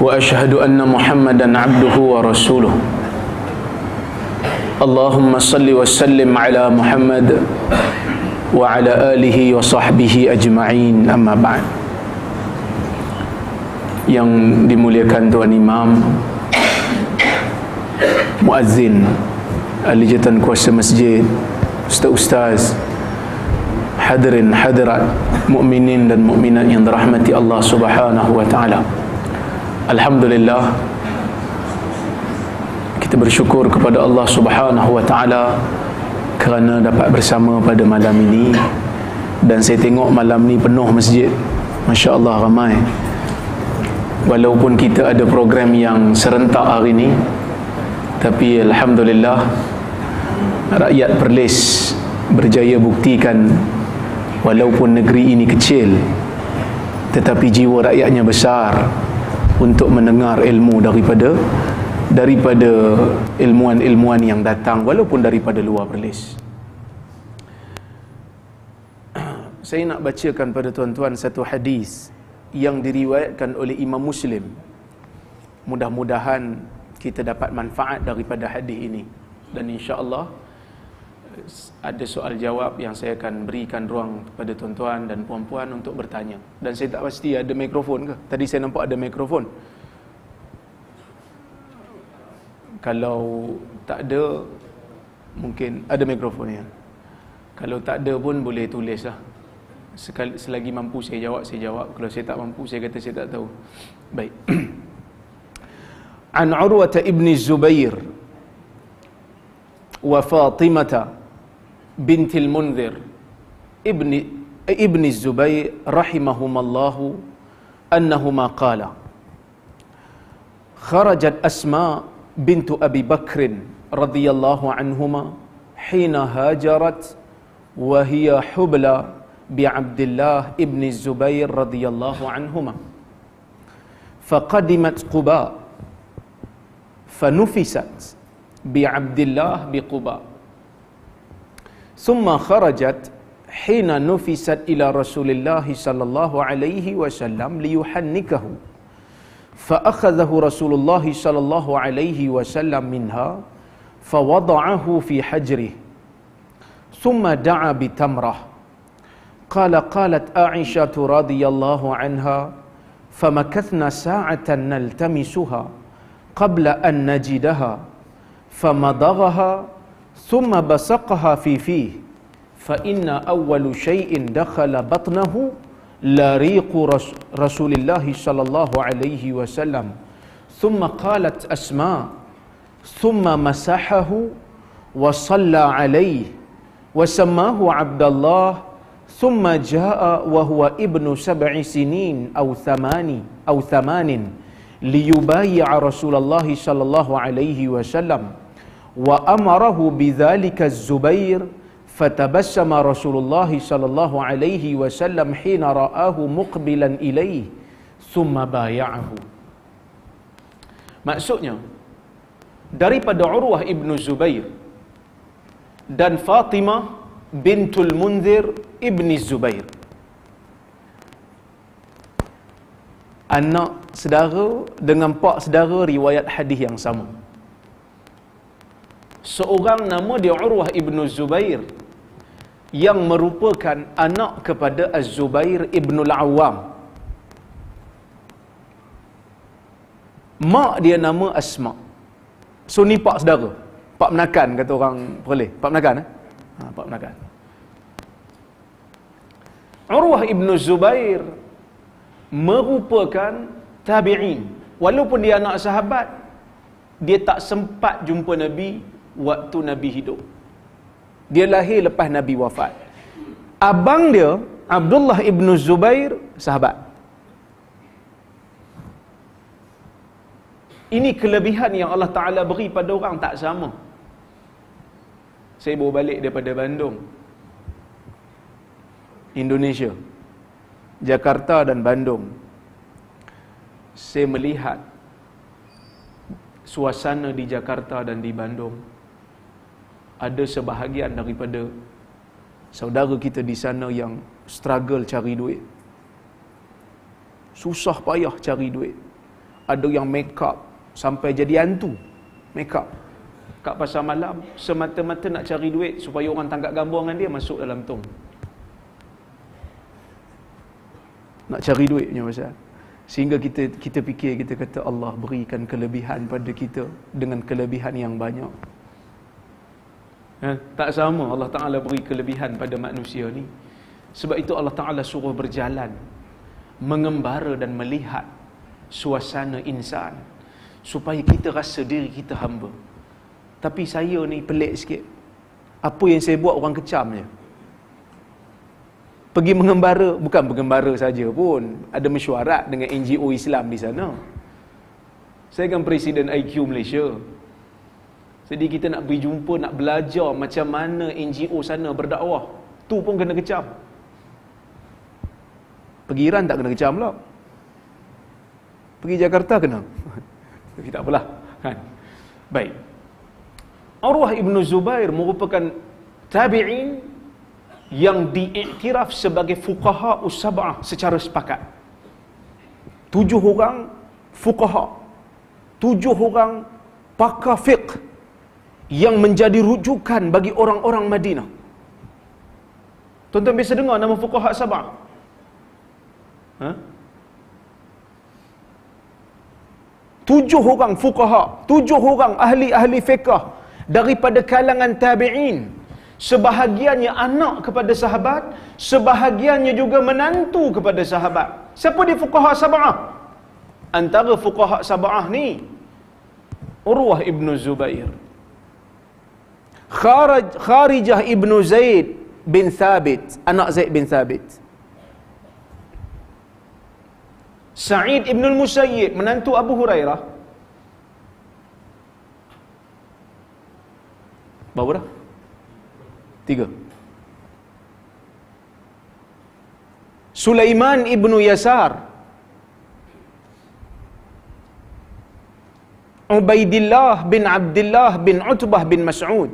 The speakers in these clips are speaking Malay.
واشهد ان محمدا عبده ورسوله اللهم صل وسلم على محمد وعلى اله وصحبه اجمعين اما بعد yang dimuliakan tuan imam muazzin ahli jatan kuasa masjid ustaz-ustaz hadirin hadirat mukminin dan mukminat yang dirahmati Allah Subhanahu wa taala Alhamdulillah. Kita bersyukur kepada Allah Subhanahu wa taala kerana dapat bersama pada malam ini. Dan saya tengok malam ni penuh masjid. Masya-Allah ramai. Walaupun kita ada program yang serentak hari ini tapi Alhamdulillah rakyat Perlis berjaya buktikan walaupun negeri ini kecil tetapi jiwa rakyatnya besar untuk mendengar ilmu daripada daripada ilmuan-ilmuan yang datang walaupun daripada luar Perlis. Saya nak bacakan pada tuan-tuan satu hadis yang diriwayatkan oleh Imam Muslim. Mudah-mudahan kita dapat manfaat daripada hadis ini dan insya-Allah ada soal jawab yang saya akan berikan ruang kepada tuan-tuan dan puan-puan untuk bertanya. Dan saya tak pasti ada mikrofon ke? Tadi saya nampak ada mikrofon. Kalau tak ada mungkin ada mikrofon ya. Kalau tak ada pun boleh tulislah. Sekali, selagi mampu saya jawab, saya jawab. Kalau saya tak mampu, saya kata saya tak tahu. Baik. An Urwah ibn Zubair wa Fatimah بنت المنذر. ابن ابن الزبير رحمهما الله أنهما قال خرجت أسماء بنت أبي بكر رضي الله عنهما حين هاجرت وهي حبلى بعبد الله ابن الزبير رضي الله عنهما. فقدمت قباء فنفست بعبد الله بقباء. ثم خرجت حين نفست إلى رسول الله صلى الله عليه وسلم ليحنكه. فأخذه رسول الله صلى الله عليه وسلم منها فوضعه في حجره. ثم دعا بتمرة. قال قالت عائشة رضي الله عنها فمكثنا ساعة نلتمسها قبل أن نجدها فمضغها ثم بصقها في فيه. فإن أول شيء دخل بطنه لريق رسول الله صلى الله عليه وسلم. ثم قالت أسماء ثم مسحه وصلى عليه وسماه عبد الله ثم جاء وهو ابن سبع سنين أو ثمان أو ثمان ليبايع رسول الله صلى الله عليه وسلم. wa amarahu bidzalika az-Zubair fatabassama Rasulullah sallallahu alaihi wasallam hina ra'ahu muqbilan ilaihi summa bay'ahu. Maksudnya daripada Urwah ibn Zubair dan Fatimah bintul Munzir ibni Zubair. Anak sedara dengan pak sedara riwayat hadis yang sama seorang nama dia Urwah ibnu Zubair yang merupakan anak kepada Az-Zubair ibnu Al-Awwam. Mak dia nama Asma. So ni pak saudara. Pak menakan kata orang Perlis. Pak menakan eh? Ha, pak menakan. Urwah ibnu Zubair merupakan tabi'in. Walaupun dia anak sahabat, dia tak sempat jumpa Nabi waktu Nabi hidup. Dia lahir lepas Nabi wafat. Abang dia, Abdullah ibnu Zubair, sahabat. Ini kelebihan yang Allah Ta'ala beri pada orang tak sama. Saya bawa balik daripada Bandung. Indonesia. Jakarta dan Bandung. Saya melihat suasana di Jakarta dan di Bandung. Ada sebahagian daripada saudara kita di sana yang struggle cari duit. Susah payah cari duit. Ada yang make up sampai jadi hantu. Make up. Kat pasar malam, semata-mata nak cari duit supaya orang tangkap gambar dengan dia masuk dalam tong. Nak cari duit punya pasal. Sehingga kita kita fikir, kita kata Allah berikan kelebihan pada kita dengan kelebihan yang banyak. Eh, tak sama Allah Ta'ala beri kelebihan pada manusia ni. Sebab itu Allah Ta'ala suruh berjalan. Mengembara dan melihat suasana insan. Supaya kita rasa diri kita hamba. Tapi saya ni pelik sikit. Apa yang saya buat orang kecam je. Pergi mengembara, bukan mengembara saja pun. Ada mesyuarat dengan NGO Islam di sana. Saya kan Presiden IQ Malaysia. Jadi kita nak pergi jumpa, nak belajar macam mana NGO sana berdakwah. Tu pun kena kecam. Pergi Iran tak kena kecam pula. Pergi Jakarta kena. Tapi tak apalah. Kan? Baik. Arwah Ibn Zubair merupakan tabi'in yang diiktiraf sebagai fuqaha usab'ah secara sepakat. Tujuh orang fuqaha. Tujuh orang pakar fiqh yang menjadi rujukan bagi orang-orang Madinah. Tuan-tuan biasa dengar nama fuqaha sab'ah? Ha? Tujuh orang fuqaha, tujuh orang ahli-ahli fiqh daripada kalangan tabi'in. Sebahagiannya anak kepada sahabat, sebahagiannya juga menantu kepada sahabat. Siapa dia fuqaha sab'ah? Antara fuqaha sab'ah ni Urwah ibnu Zubair. Kharaj, Kharijah ibnu Zaid bin Thabit, anak Zaid bin Thabit. Sa'id ibn al-Musayyib menantu Abu Hurairah Berapa dah? Tiga. Sulaiman ibnu Yasar. Ubaidillah bin Abdullah bin Utbah bin Mas'ud.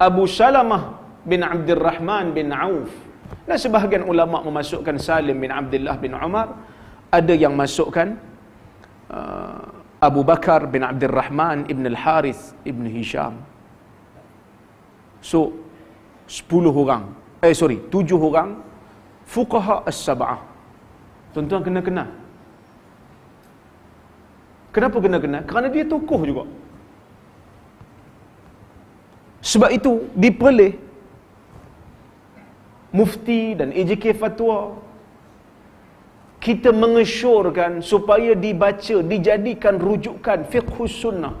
Abu Salamah bin Abdul Rahman bin Auf. Dan sebahagian ulama memasukkan Salim bin Abdullah bin Umar. Ada yang masukkan uh, Abu Bakar bin Abdul Rahman ibn al-Harith ibn Hisham. So, sepuluh orang. Eh, sorry, tujuh orang. Fuqaha as-sab'ah. Tuan-tuan kena kenal. Kenapa kena kenal? Kerana dia tokoh juga. Sebab itu, di Perlis, mufti dan AJK fatwa kita mengesyorkan supaya dibaca, dijadikan rujukan fiqhus sunnah.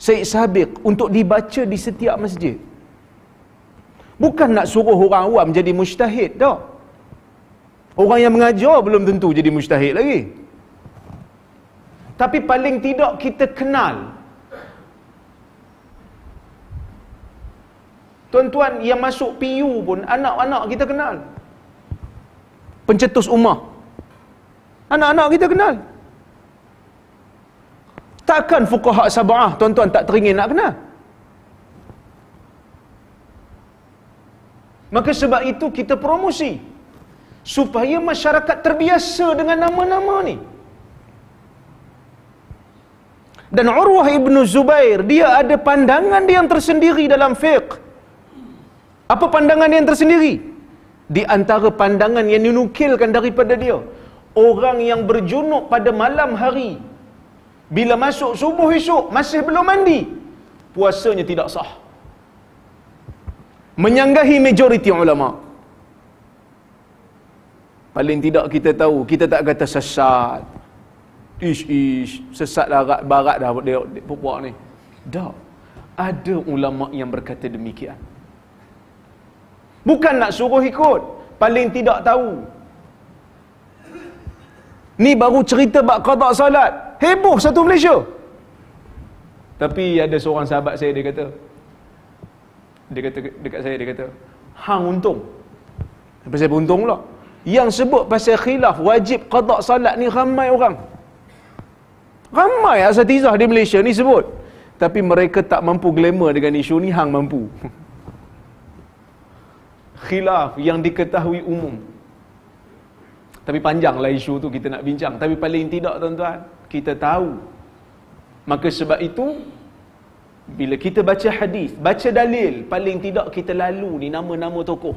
Syed Sabiq untuk dibaca di setiap masjid. Bukan nak suruh orang awam jadi mujtahid dah. Orang yang mengajar belum tentu jadi mujtahid lagi. Tapi paling tidak kita kenal. Tuan-tuan yang masuk PU pun anak-anak kita kenal. Pencetus ummah Anak-anak kita kenal. Takkan fuqaha sab'ah tuan-tuan tak teringin nak kenal. Maka sebab itu kita promosi supaya masyarakat terbiasa dengan nama-nama ni. Dan Urwah ibn Zubair dia ada pandangan dia yang tersendiri dalam fiqh. Apa pandangan dia yang tersendiri? Di antara pandangan yang dinukilkan daripada dia, orang yang berjunuk pada malam hari bila masuk subuh esok masih belum mandi puasanya tidak sah. Menyanggahi majoriti ulama. Paling tidak kita tahu kita tak kata sesat. Ish ish sesat larat barat dah dia puak ni. Tak. Ada ulama yang berkata demikian bukan nak suruh ikut paling tidak tahu Ni baru cerita bab qada salat. Heboh satu Malaysia. Tapi ada seorang sahabat saya dia kata dia kata dekat saya dia kata hang untung. Apa saya beruntung pula? Yang sebut pasal khilaf wajib qada salat ni ramai orang. Ramai asatizah di Malaysia ni sebut. Tapi mereka tak mampu glamour dengan isu ni hang mampu. khilaf yang diketahui umum. Tapi panjanglah isu tu kita nak bincang. Tapi paling tidak tuan-tuan, kita tahu. Maka sebab itu, bila kita baca hadis, baca dalil, paling tidak kita lalu ni nama-nama tokoh.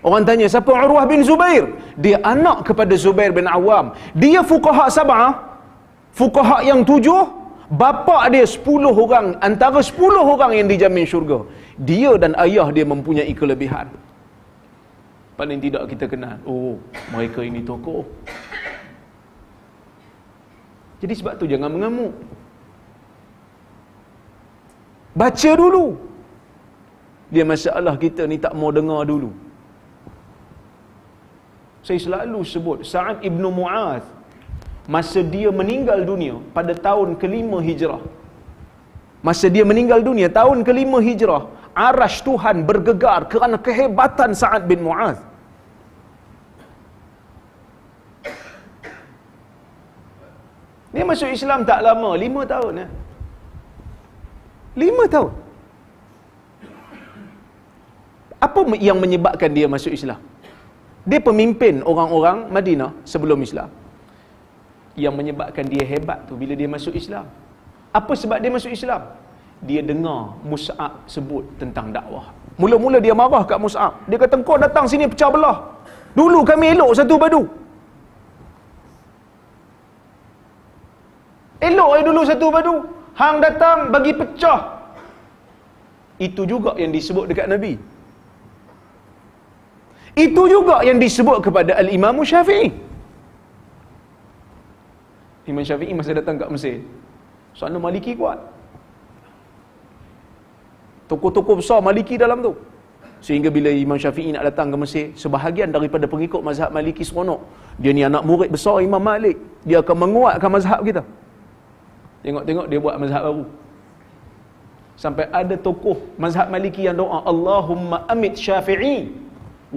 Orang tanya, siapa Urwah bin Zubair? Dia anak kepada Zubair bin Awam. Dia fukaha sab'ah. Fukaha yang tujuh, bapa dia sepuluh orang, antara sepuluh orang yang dijamin syurga. Dia dan ayah dia mempunyai kelebihan. Paling tidak kita kenal oh mereka ini tokoh. Jadi sebab tu jangan mengamuk. Baca dulu. Dia masalah kita ni tak mau dengar dulu. Saya selalu sebut Sa'ad Ibn Mu'az masa dia meninggal dunia pada tahun kelima hijrah. Masa dia meninggal dunia tahun kelima hijrah arash Tuhan bergegar kerana kehebatan Sa'ad bin Mu'az Dia masuk Islam tak lama, lima tahun. Ya. Lima tahun. Apa yang menyebabkan dia masuk Islam? Dia pemimpin orang-orang Madinah sebelum Islam. Yang menyebabkan dia hebat tu bila dia masuk Islam. Apa sebab dia masuk Islam? Dia dengar Mus'ab sebut tentang dakwah. Mula-mula dia marah kat Mus'ab. Dia kata, kau datang sini pecah belah. Dulu kami elok satu padu. Elok aja dulu satu padu. Hang datang bagi pecah. Itu juga yang disebut dekat Nabi. Itu juga yang disebut kepada Al-Imam Syafi'i. Imam Syafi'i masa datang kat Mesir. Sana Maliki kuat. Tokoh-tokoh besar Maliki dalam tu. Sehingga bila Imam Syafi'i nak datang ke Mesir, sebahagian daripada pengikut mazhab Maliki seronok. Dia ni anak murid besar Imam Malik. Dia akan menguatkan mazhab kita. Tengok-tengok dia buat mazhab baru. Sampai ada tokoh mazhab Maliki yang doa Allahumma amit Syafi'i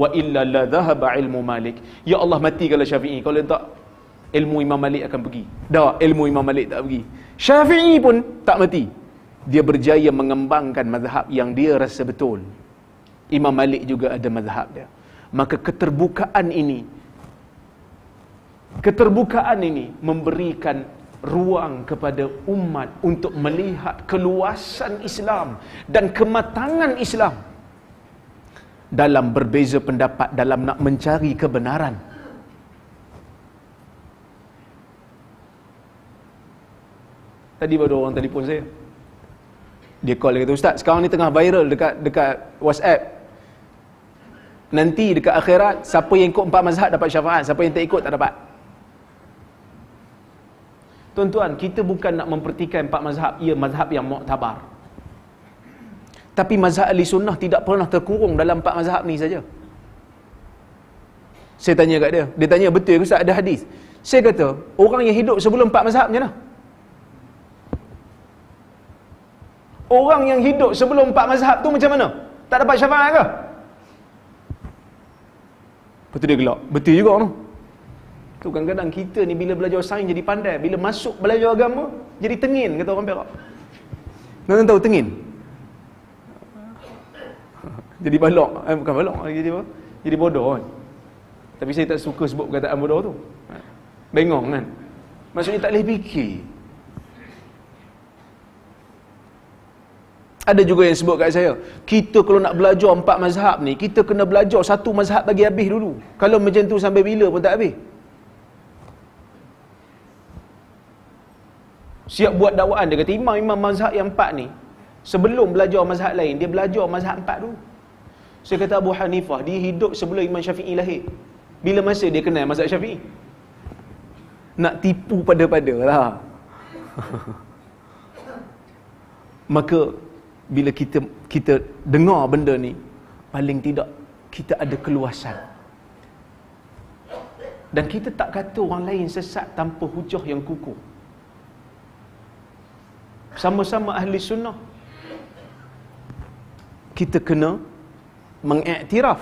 wa illa la dhahaba ilmu Malik. Ya Allah mati kalau Syafi'i. Kalau tak ilmu Imam Malik akan pergi. Dah ilmu Imam Malik tak pergi. Syafi'i pun tak mati. Dia berjaya mengembangkan mazhab yang dia rasa betul. Imam Malik juga ada mazhab dia. Maka keterbukaan ini keterbukaan ini memberikan ruang kepada umat untuk melihat keluasan Islam dan kematangan Islam dalam berbeza pendapat dalam nak mencari kebenaran. Tadi baru orang telefon saya. Dia call dia kata, Ustaz, sekarang ni tengah viral dekat dekat WhatsApp. Nanti dekat akhirat, siapa yang ikut empat mazhab dapat syafaat, siapa yang tak ikut tak dapat. Tuan-tuan, kita bukan nak mempertikai empat mazhab, ia mazhab yang muktabar. Tapi mazhab ahli sunnah tidak pernah terkurung dalam empat mazhab ni saja. Saya tanya kat dia, dia tanya betul ke Ustaz ada hadis? Saya kata, orang yang hidup sebelum empat mazhab macam mana? Orang yang hidup sebelum empat mazhab tu macam mana? Tak dapat syafaat ke? Betul dia gelak. Betul juga tu. Tu kadang-kadang kita ni bila belajar sains jadi pandai, bila masuk belajar agama jadi tengin kata orang Perak. Nak tahu tengin? Jadi balok, eh, bukan balok, jadi apa? Jadi bodoh kan. Tapi saya tak suka sebut perkataan bodoh tu. Bengong kan. Maksudnya tak boleh fikir. Ada juga yang sebut kat saya, kita kalau nak belajar empat mazhab ni, kita kena belajar satu mazhab bagi habis dulu. Kalau macam tu sampai bila pun tak habis. siap buat dakwaan. Dia kata imam-imam mazhab yang empat ni sebelum belajar mazhab lain dia belajar mazhab empat dulu. Saya kata Abu Hanifah dia hidup sebelum Imam Syafi'i lahir. Bila masa dia kenal mazhab Syafi'i? Nak tipu pada-pada lah. Maka bila kita kita dengar benda ni paling tidak kita ada keluasan Dan kita tak kata orang lain sesat tanpa hujah yang kukuh. Sama-sama ahli sunnah. Kita kena mengiktiraf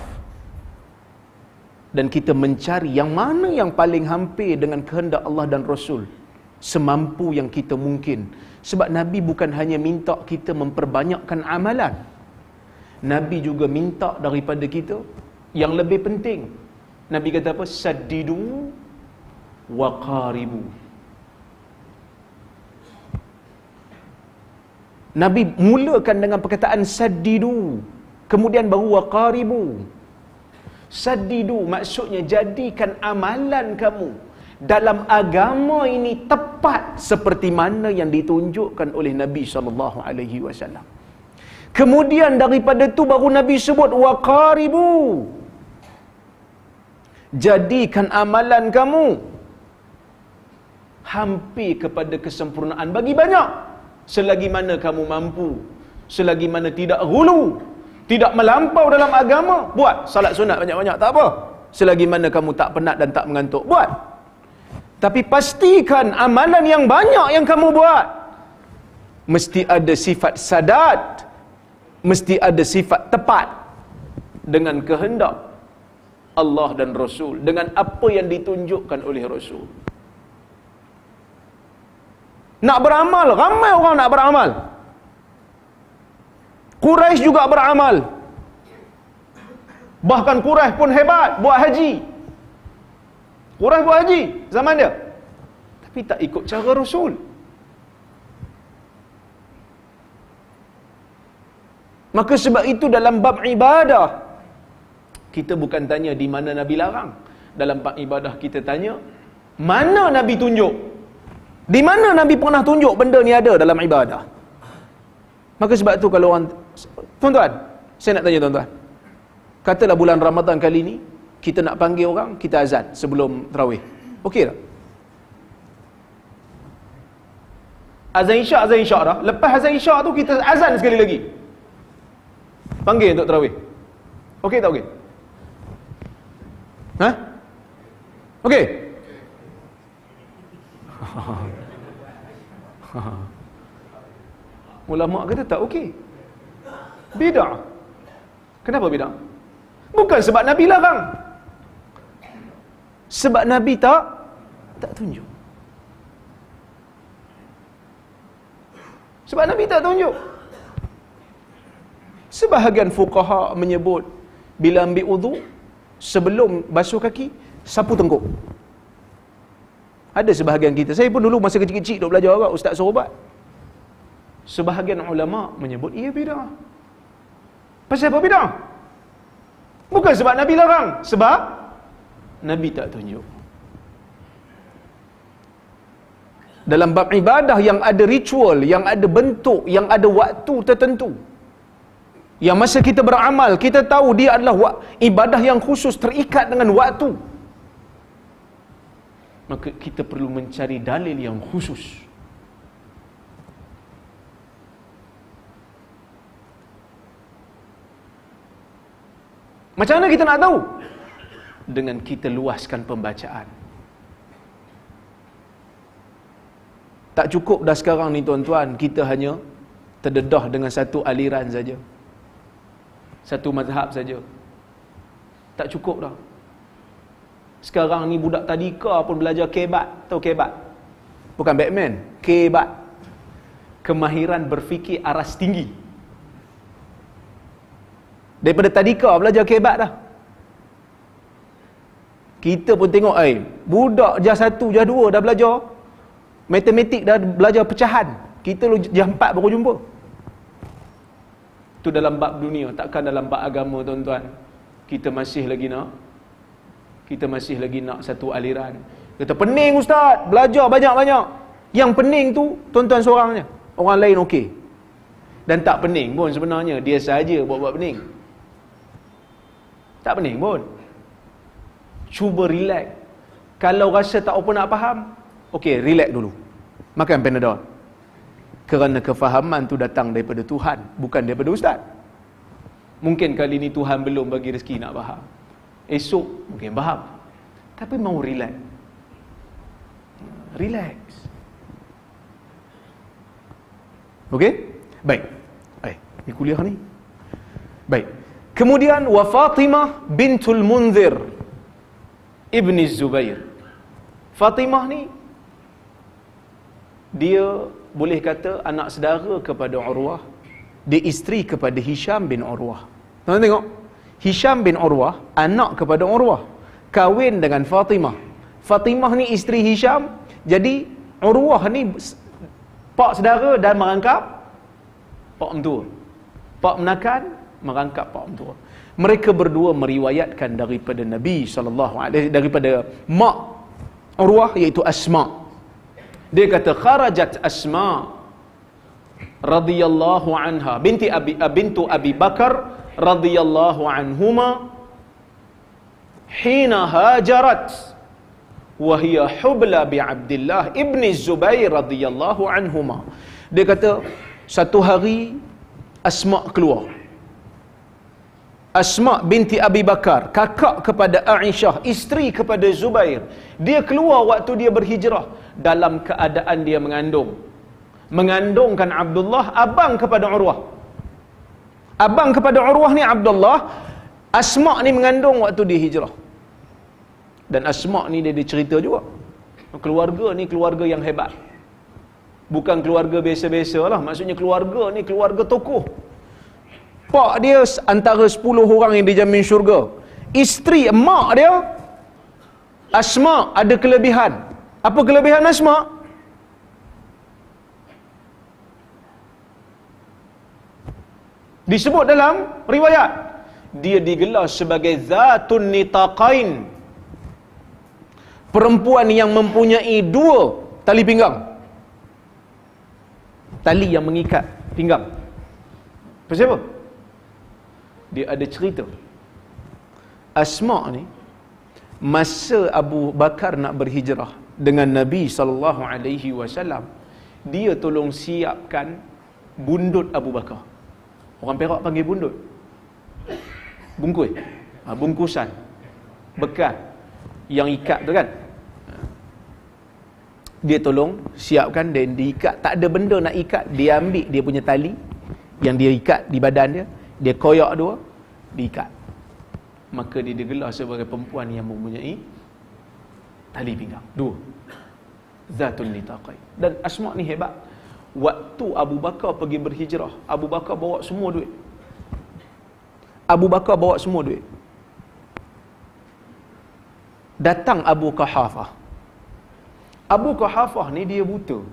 dan kita mencari yang mana yang paling hampir dengan kehendak Allah dan Rasul semampu yang kita mungkin sebab Nabi bukan hanya minta kita memperbanyakkan amalan. Nabi juga minta daripada kita yang lebih penting. Nabi kata apa? Saddidu wa qaribu. Nabi mulakan dengan perkataan saddidu. Kemudian baru wa qaribu. Sadidu maksudnya jadikan amalan kamu dalam agama ini tepat seperti mana yang ditunjukkan oleh Nabi sallallahu alaihi wasallam. Kemudian daripada itu baru Nabi sebut waqaribu. Jadikan amalan kamu hampir kepada kesempurnaan bagi banyak selagi mana kamu mampu selagi mana tidak hulu tidak melampau dalam agama, buat salat sunat banyak-banyak, tak apa. Selagi mana kamu tak penat dan tak mengantuk, buat. Tapi pastikan amalan yang banyak yang kamu buat, mesti ada sifat sadat, mesti ada sifat tepat dengan kehendak Allah dan Rasul, dengan apa yang ditunjukkan oleh Rasul. Nak beramal, ramai orang nak beramal. Quraisy juga beramal. Bahkan Quraisy pun hebat buat haji. Quraisy buat haji zaman dia. Tapi tak ikut cara Rasul. Maka sebab itu dalam bab ibadah kita bukan tanya di mana Nabi larang. Dalam bab ibadah kita tanya mana Nabi tunjuk? Di mana Nabi pernah tunjuk benda ni ada dalam ibadah? Maka sebab tu kalau orang Tuan-tuan, saya nak tanya tuan-tuan. Katalah bulan Ramadan kali ni kita nak panggil orang, kita azan sebelum tarawih. Okey tak? Azan Isyak, azan Isyak dah. Lepas azan Isyak tu kita azan sekali lagi. Panggil untuk tarawih. Okey tak okey? Ha? Okey. Ulama kata tak okey. Bid'ah. Kenapa bid'ah? Bukan sebab Nabi larang. Sebab Nabi tak tak tunjuk. Sebab Nabi tak tunjuk. Sebahagian fuqaha menyebut bila ambil wudu sebelum basuh kaki sapu tengkuk. Ada sebahagian kita. Saya pun dulu masa kecil-kecil duk belajar agak ustaz suruh buat. Sebahagian ulama menyebut ia bid'ah. Pasal apa bid'ah? Bukan sebab Nabi larang. Sebab Nabi tak tunjuk. Dalam bab ibadah yang ada ritual, yang ada bentuk, yang ada waktu tertentu. Yang masa kita beramal, kita tahu dia adalah ibadah yang khusus terikat dengan waktu. Maka kita perlu mencari dalil yang khusus. Macam mana kita nak tahu? Dengan kita luaskan pembacaan. Tak cukup dah sekarang ni tuan-tuan, kita hanya terdedah dengan satu aliran saja. Satu mazhab saja. Tak cukup dah. Sekarang ni budak tadika pun belajar kebat. Tahu kebat? Bukan Batman. Kebat. Kemahiran berfikir aras tinggi. Daripada tadika belajar kebat dah. Kita pun tengok, eh, budak jas satu, jas dua dah belajar. Matematik dah belajar pecahan. Kita lu jas empat baru jumpa. Itu dalam bab dunia, takkan dalam bab agama tuan-tuan. Kita masih lagi nak kita masih lagi nak satu aliran. Kata pening ustaz, belajar banyak-banyak. Yang pening tu tuan-tuan seorangnya. Orang lain okey. Dan tak pening pun sebenarnya, dia saja buat-buat pening. Tak pening pun. Cuba relax. Kalau rasa tak apa nak faham, okey, relax dulu. Makan Panadol. Kerana kefahaman tu datang daripada Tuhan, bukan daripada ustaz. Mungkin kali ni Tuhan belum bagi rezeki nak faham. Esok mungkin faham. tapi mau relax. Relax. Okey? Baik. Eh, ni kuliah ni. Baik. Kemudian wa Fatimah bintul Munzir ibni Zubair. Fatimah ni dia boleh kata anak saudara kepada Urwah. Dia isteri kepada Hisham bin Urwah. Tuan tengok. Hisham bin Urwah anak kepada Urwah. Kahwin dengan Fatimah. Fatimah ni isteri Hisham. Jadi Urwah ni pak saudara dan merangkap pak mentua. Pak menakan merangkap pak mentua. Mereka berdua meriwayatkan daripada Nabi sallallahu alaihi daripada mak Urwah iaitu Asma. Dia kata kharajat Asma radhiyallahu anha binti Abi bintu Abi Bakar radhiyallahu anhuma hina hajarat wa hiya hubla bi Abdullah ibni Zubair radhiyallahu anhuma. Dia kata satu hari Asma keluar Asma binti Abi Bakar, kakak kepada Aisyah, isteri kepada Zubair. Dia keluar waktu dia berhijrah dalam keadaan dia mengandung. Mengandungkan Abdullah, abang kepada Urwah. Abang kepada Urwah ni Abdullah, Asma ni mengandung waktu dia hijrah. Dan Asma ni dia, dia cerita juga. Keluarga ni keluarga yang hebat. Bukan keluarga biasa-biasa lah. Maksudnya keluarga ni keluarga tokoh. Pak dia antara 10 orang yang dijamin syurga. Isteri mak dia Asma ada kelebihan. Apa kelebihan Asma? Disebut dalam riwayat dia digelar sebagai zatun nitaqain. Perempuan yang mempunyai dua tali pinggang. Tali yang mengikat pinggang. Siapa? Dia ada cerita. Asma ni masa Abu Bakar nak berhijrah dengan Nabi sallallahu alaihi wasallam dia tolong siapkan bundut Abu Bakar. Orang Perak panggil bundut. Bungkus. Ha, bungkusan. Bekas yang ikat tu kan? Dia tolong siapkan dan diikat. Tak ada benda nak ikat. Dia ambil dia punya tali yang dia ikat di badan dia dia koyak dua diikat. Maka dia digelar sebagai perempuan yang mempunyai tali pinggang. Dua. Zatul nitaqai. Dan asma ni hebat. Waktu Abu Bakar pergi berhijrah Abu Bakar bawa semua duit. Abu Bakar bawa semua duit. Datang Abu Kahafah. Abu Kahafah ni dia buta.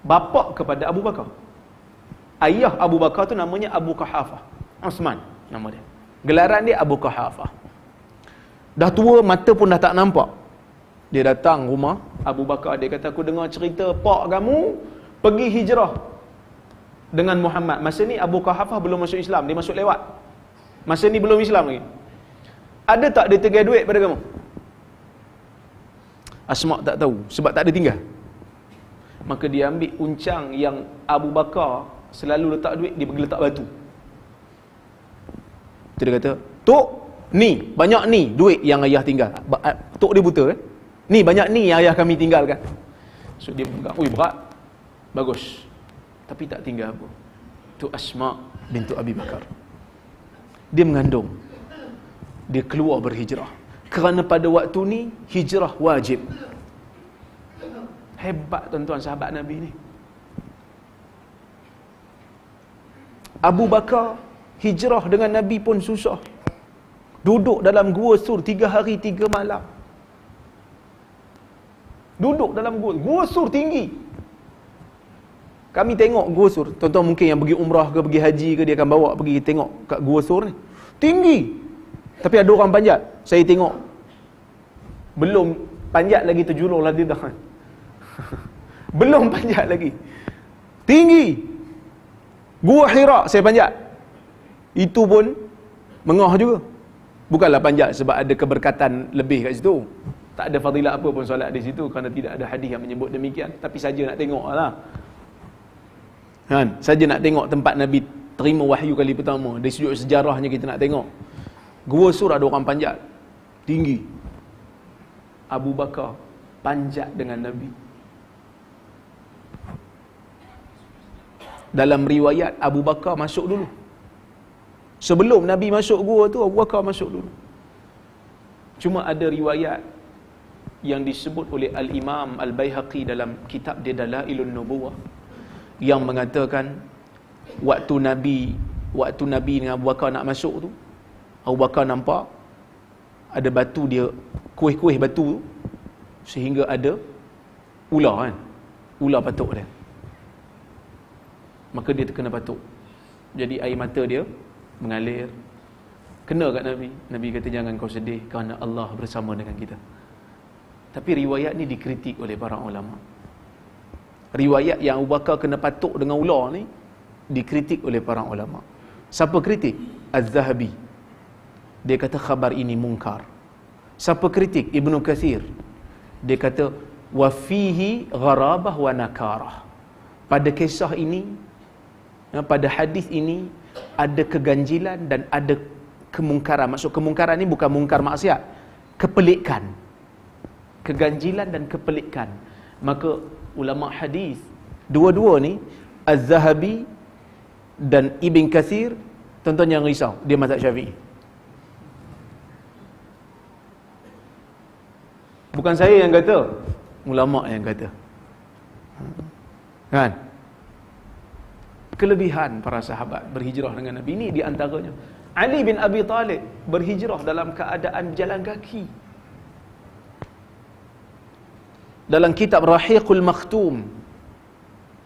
Bapa kepada Abu Bakar ayah Abu Bakar tu namanya Abu Kahafah. Osman nama dia. Gelaran dia Abu Kahafah. Dah tua mata pun dah tak nampak. Dia datang rumah. Abu Bakar dia kata aku dengar cerita pak kamu pergi hijrah dengan Muhammad. Masa ni Abu Kahafah belum masuk Islam. Dia masuk lewat. Masa ni belum Islam lagi. Ada tak dia tinggal duit pada kamu? Asma tak tahu sebab tak ada tinggal. Maka dia ambil uncang yang Abu Bakar selalu letak duit dia pergi letak batu. Tu dia kata tok ni banyak ni duit yang ayah tinggal. Ah, tok dia buta kan ni banyak ni yang ayah kami tinggalkan. So dia pegang ui berat. Bagus. Tapi tak tinggal apa tu Asma bintu Abi Bakar. Dia mengandung. Dia keluar berhijrah. Kerana pada waktu ni hijrah wajib. Hebat tuan-tuan sahabat Nabi ni Abu Bakar hijrah dengan Nabi pun susah. Duduk dalam gua sur tiga hari tiga malam. Duduk dalam gua. Gua sur tinggi. Kami tengok gua sur. Tuan-tuan mungkin yang pergi umrah ke pergi haji ke dia akan bawa pergi tengok kat gua sur ni. Tinggi. Tapi ada orang panjat. Saya tengok. Belum panjat lagi terjulurlah dia dah. Belum panjat lagi. Tinggi. Gua Hira saya panjat. Itu pun mengah juga. Bukanlah panjat sebab ada keberkatan lebih kat situ. Tak ada fadilah apa pun solat di situ kerana tidak ada hadis yang menyebut demikian. Tapi saja nak tengok lah. Kan? Saja nak tengok tempat Nabi terima wahyu kali pertama. Dari sudut sejarahnya kita nak tengok. Gua sur ada orang panjat. Tinggi. Abu Bakar panjat dengan Nabi dalam riwayat Abu Bakar masuk dulu. Sebelum Nabi masuk gua tu Abu Bakar masuk dulu. Cuma ada riwayat yang disebut oleh Al-Imam Al-Baihaqi dalam kitab dia Dalailun Nubuwah yang mengatakan waktu Nabi waktu Nabi dengan Abu Bakar nak masuk tu Abu Bakar nampak ada batu dia kuih-kuih batu tu sehingga ada ular kan. Ular patuk dia maka dia terkena patuk jadi air mata dia mengalir. Kena kat Nabi. Nabi kata jangan kau sedih kerana Allah bersama dengan kita. Tapi riwayat ni dikritik oleh para ulama. Riwayat yang Abu Bakar kena patuk dengan ular ni dikritik oleh para ulama. Siapa kritik? Az-Zahabi. Dia kata khabar ini mungkar. Siapa kritik? Ibnu Kathir. Dia kata wa fihi gharabah wa nakarah. Pada kisah ini pada hadis ini ada keganjilan dan ada kemungkaran. Maksud kemungkaran ni bukan mungkar maksiat. Kepelikan. Keganjilan dan kepelikan. Maka ulama hadis dua-dua ni Az-Zahabi dan Ibn Kathir tuan-tuan yang risau dia mazhab Syafi'i. Bukan saya yang kata ulama yang kata. Kan kelebihan para sahabat berhijrah dengan Nabi. Ini di antaranya. Ali bin Abi Talib berhijrah dalam keadaan berjalan kaki. Dalam kitab Rahiqul Makhtum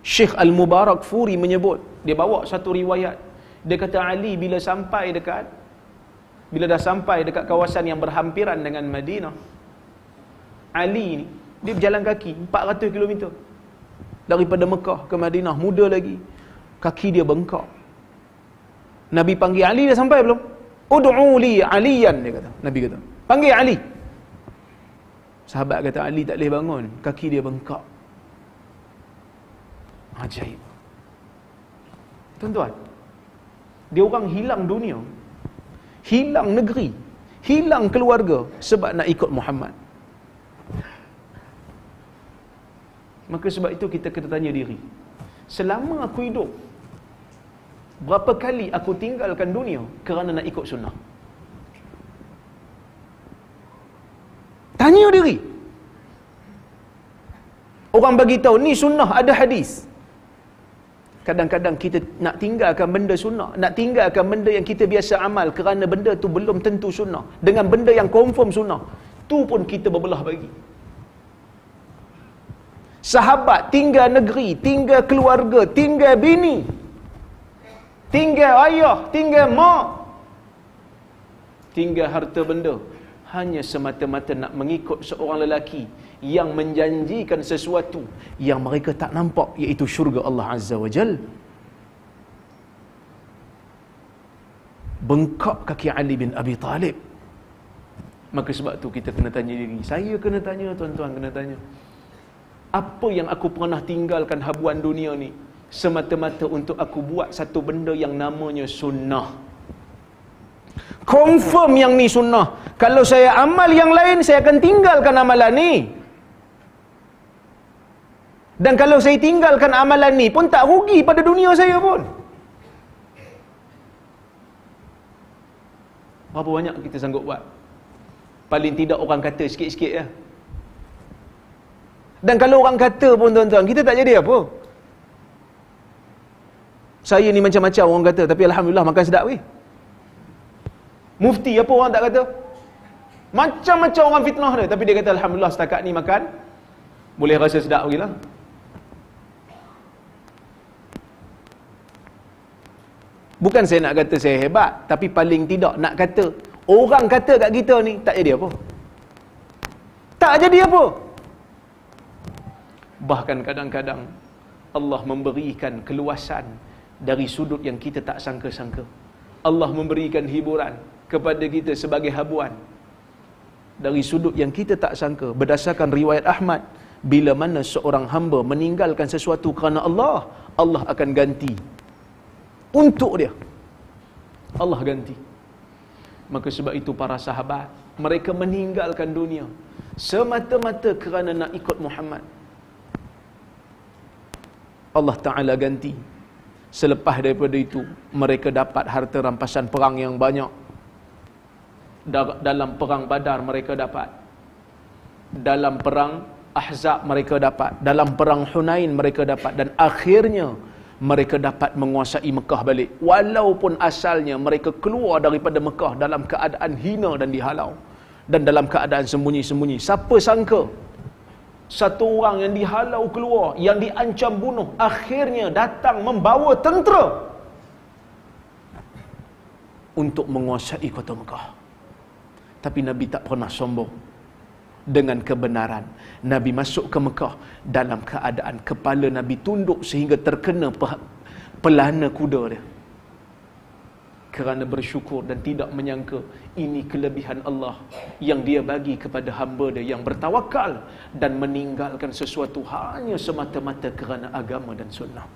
Syekh Al-Mubarak Furi menyebut dia bawa satu riwayat. Dia kata Ali bila sampai dekat bila dah sampai dekat kawasan yang berhampiran dengan Madinah Ali ni dia berjalan kaki 400 km daripada Mekah ke Madinah. Muda lagi kaki dia bengkak. Nabi panggil Ali dah sampai belum? Ud'u li aliyan dia kata. Nabi kata. Panggil Ali. Sahabat kata Ali tak boleh bangun. Kaki dia bengkak. Ajaib. Tuan-tuan dia orang hilang dunia hilang negeri hilang keluarga sebab nak ikut Muhammad. Maka sebab itu kita kena tanya diri. Selama aku hidup berapa kali aku tinggalkan dunia kerana nak ikut sunnah? Tanya diri. Orang bagi tahu ni sunnah ada hadis. Kadang-kadang kita nak tinggalkan benda sunnah nak tinggalkan benda yang kita biasa amal kerana benda tu belum tentu sunnah. Dengan benda yang confirm sunnah tu pun kita berbelah bagi. Sahabat tinggal negeri tinggal keluarga tinggal bini tinggal ayah tinggal mak. Tinggal harta benda. Hanya semata-mata nak mengikut seorang lelaki yang menjanjikan sesuatu yang mereka tak nampak iaitu syurga Allah Azza wa Jal. Bengkak kaki Ali bin Abi Talib. Maka sebab tu kita kena tanya diri. Saya kena tanya tuan-tuan kena tanya. Apa yang aku pernah tinggalkan habuan dunia ni semata-mata untuk aku buat satu benda yang namanya sunnah. Confirm yang ni sunnah. Kalau saya amal yang lain saya akan tinggalkan amalan ni. Dan kalau saya tinggalkan amalan ni pun tak rugi pada dunia saya pun. Berapa banyak kita sanggup buat? Paling tidak orang kata sikit-sikit ya. Dan kalau orang kata pun tuan-tuan kita tak jadi apa saya ni macam-macam orang kata tapi Alhamdulillah makan sedap weh Mufti apa orang tak kata? Macam-macam orang fitnah dia. Tapi dia kata Alhamdulillah setakat ni makan. Boleh rasa sedap lagi lah. Bukan saya nak kata saya hebat. Tapi paling tidak nak kata. Orang kata kat kita ni tak jadi apa. Tak jadi apa. Bahkan kadang-kadang Allah memberikan keluasan dari sudut yang kita tak sangka-sangka. Allah memberikan hiburan kepada kita sebagai habuan. Dari sudut yang kita tak sangka berdasarkan riwayat Ahmad bila mana seorang hamba meninggalkan sesuatu kerana Allah Allah akan ganti. Untuk dia Allah ganti. Maka sebab itu para sahabat mereka meninggalkan dunia semata-mata kerana nak ikut Muhammad. Allah Ta'ala ganti selepas daripada itu mereka dapat harta rampasan perang yang banyak. Dalam perang badar mereka dapat. Dalam perang ahzab mereka dapat. Dalam perang hunain mereka dapat. Dan akhirnya mereka dapat menguasai Mekah balik. Walaupun asalnya mereka keluar daripada Mekah dalam keadaan hina dan dihalau. Dan dalam keadaan sembunyi-sembunyi. Siapa sangka satu orang yang dihalau keluar yang diancam bunuh akhirnya datang membawa tentera untuk menguasai kota Mekah tapi Nabi tak pernah sombong dengan kebenaran. Nabi masuk ke Mekah dalam keadaan kepala Nabi tunduk sehingga terkena pelana kuda dia. Kerana bersyukur dan tidak menyangka ini kelebihan Allah yang dia bagi kepada hamba dia yang bertawakal dan meninggalkan sesuatu hanya semata-mata kerana agama dan sunnah.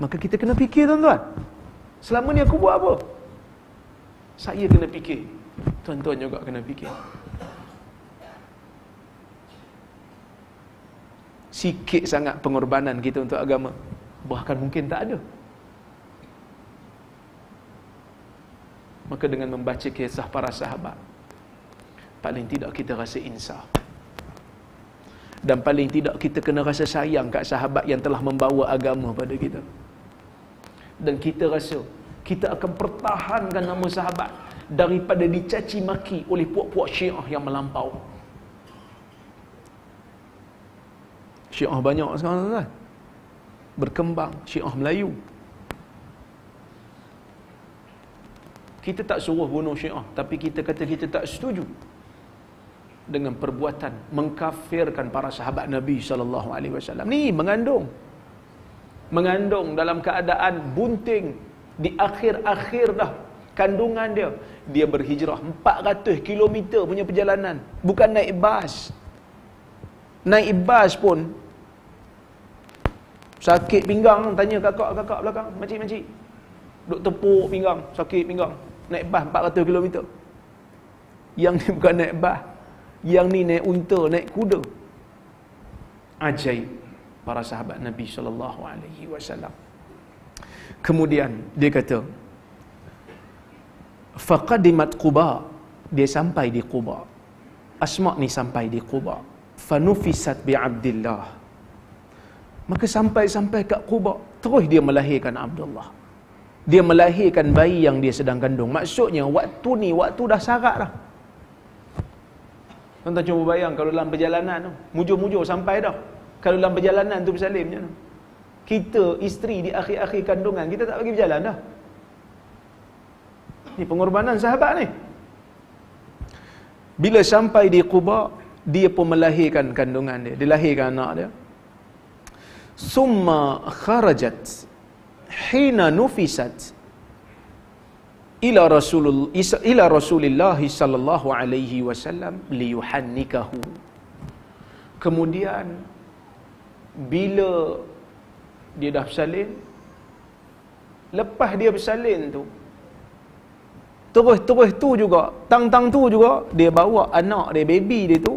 Maka kita kena fikir tuan-tuan. Selama ni aku buat apa? Saya kena fikir. Tuan-tuan juga kena fikir. Sikit sangat pengorbanan kita untuk agama. Bahkan mungkin tak ada. Maka dengan membaca kisah para sahabat, paling tidak kita rasa insaf. Dan paling tidak kita kena rasa sayang kat sahabat yang telah membawa agama pada kita dan kita rasa kita akan pertahankan nama sahabat daripada dicaci maki oleh puak-puak syiah yang melampau. Syiah banyak sekarang kan? Berkembang syiah Melayu. Kita tak suruh bunuh syiah tapi kita kata kita tak setuju dengan perbuatan mengkafirkan para sahabat Nabi sallallahu alaihi wasallam. Ni mengandung mengandung dalam keadaan bunting di akhir-akhir dah kandungan dia dia berhijrah 400 km punya perjalanan bukan naik bas naik bas pun sakit pinggang tanya kakak-kakak belakang makcik-makcik duk tepuk pinggang sakit pinggang naik bas 400 km yang ni bukan naik bas yang ni naik unta naik kuda ajaib para sahabat Nabi sallallahu alaihi wasallam. Kemudian dia kata faqadimat Quba dia sampai di Quba. Asma ni sampai di Quba. Fanufisat bi Abdullah. Maka sampai-sampai kat Quba terus dia melahirkan Abdullah. Dia melahirkan bayi yang dia sedang kandung. Maksudnya waktu ni waktu dah sarat dah. Tuan-tuan cuba bayang kalau dalam perjalanan tu, mujur-mujur sampai dah. Kalau dalam perjalanan tu bersalin macam mana? Kita isteri di akhir-akhir kandungan kita tak bagi berjalan dah. Ni pengorbanan sahabat ni. Bila sampai di Quba, dia pun melahirkan kandungan dia. Dia lahirkan anak dia. Summa kharajat hina nufisat ila Rasulul ila Rasulillah sallallahu alaihi wasallam liyuhannikahu. Kemudian bila dia dah bersalin lepas dia bersalin tu terus-terus tu juga tang-tang tu juga dia bawa anak dia baby dia tu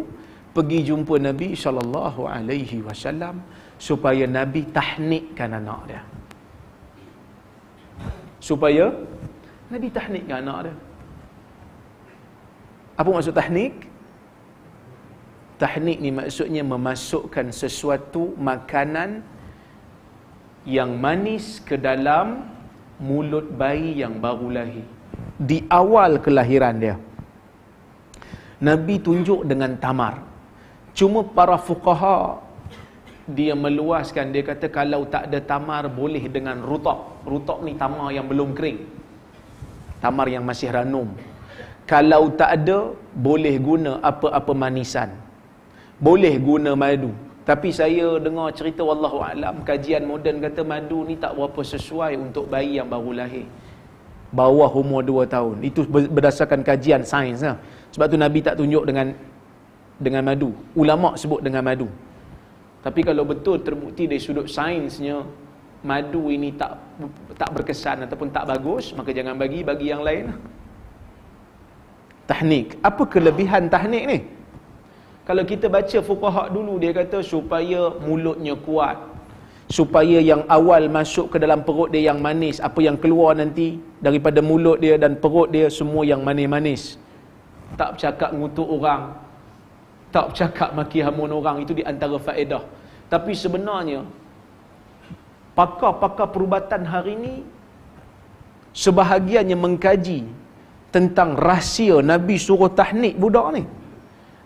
pergi jumpa Nabi sallallahu alaihi wasallam supaya Nabi tahnikkan anak dia supaya Nabi tahnikkan anak dia apa maksud tahnik Tahnik ni maksudnya memasukkan sesuatu makanan yang manis ke dalam mulut bayi yang baru lahir. Di awal kelahiran dia. Nabi tunjuk dengan tamar. Cuma para fuqaha dia meluaskan dia kata kalau tak ada tamar boleh dengan rutab. Rutab ni tamar yang belum kering. Tamar yang masih ranum. Kalau tak ada boleh guna apa-apa manisan boleh guna madu tapi saya dengar cerita wallahu alam kajian moden kata madu ni tak berapa sesuai untuk bayi yang baru lahir bawah umur 2 tahun itu berdasarkan kajian sains lah. sebab tu nabi tak tunjuk dengan dengan madu ulama sebut dengan madu tapi kalau betul terbukti dari sudut sainsnya madu ini tak tak berkesan ataupun tak bagus maka jangan bagi bagi yang lain tahnik. Apa kelebihan tahnik ni? Kalau kita baca fuqaha dulu dia kata supaya mulutnya kuat. Supaya yang awal masuk ke dalam perut dia yang manis, apa yang keluar nanti daripada mulut dia dan perut dia semua yang manis-manis. Tak bercakap ngutuk orang. Tak bercakap maki hamun orang itu di antara faedah. Tapi sebenarnya pakar-pakar perubatan hari ini sebahagiannya mengkaji tentang rahsia Nabi suruh tahnik budak ni.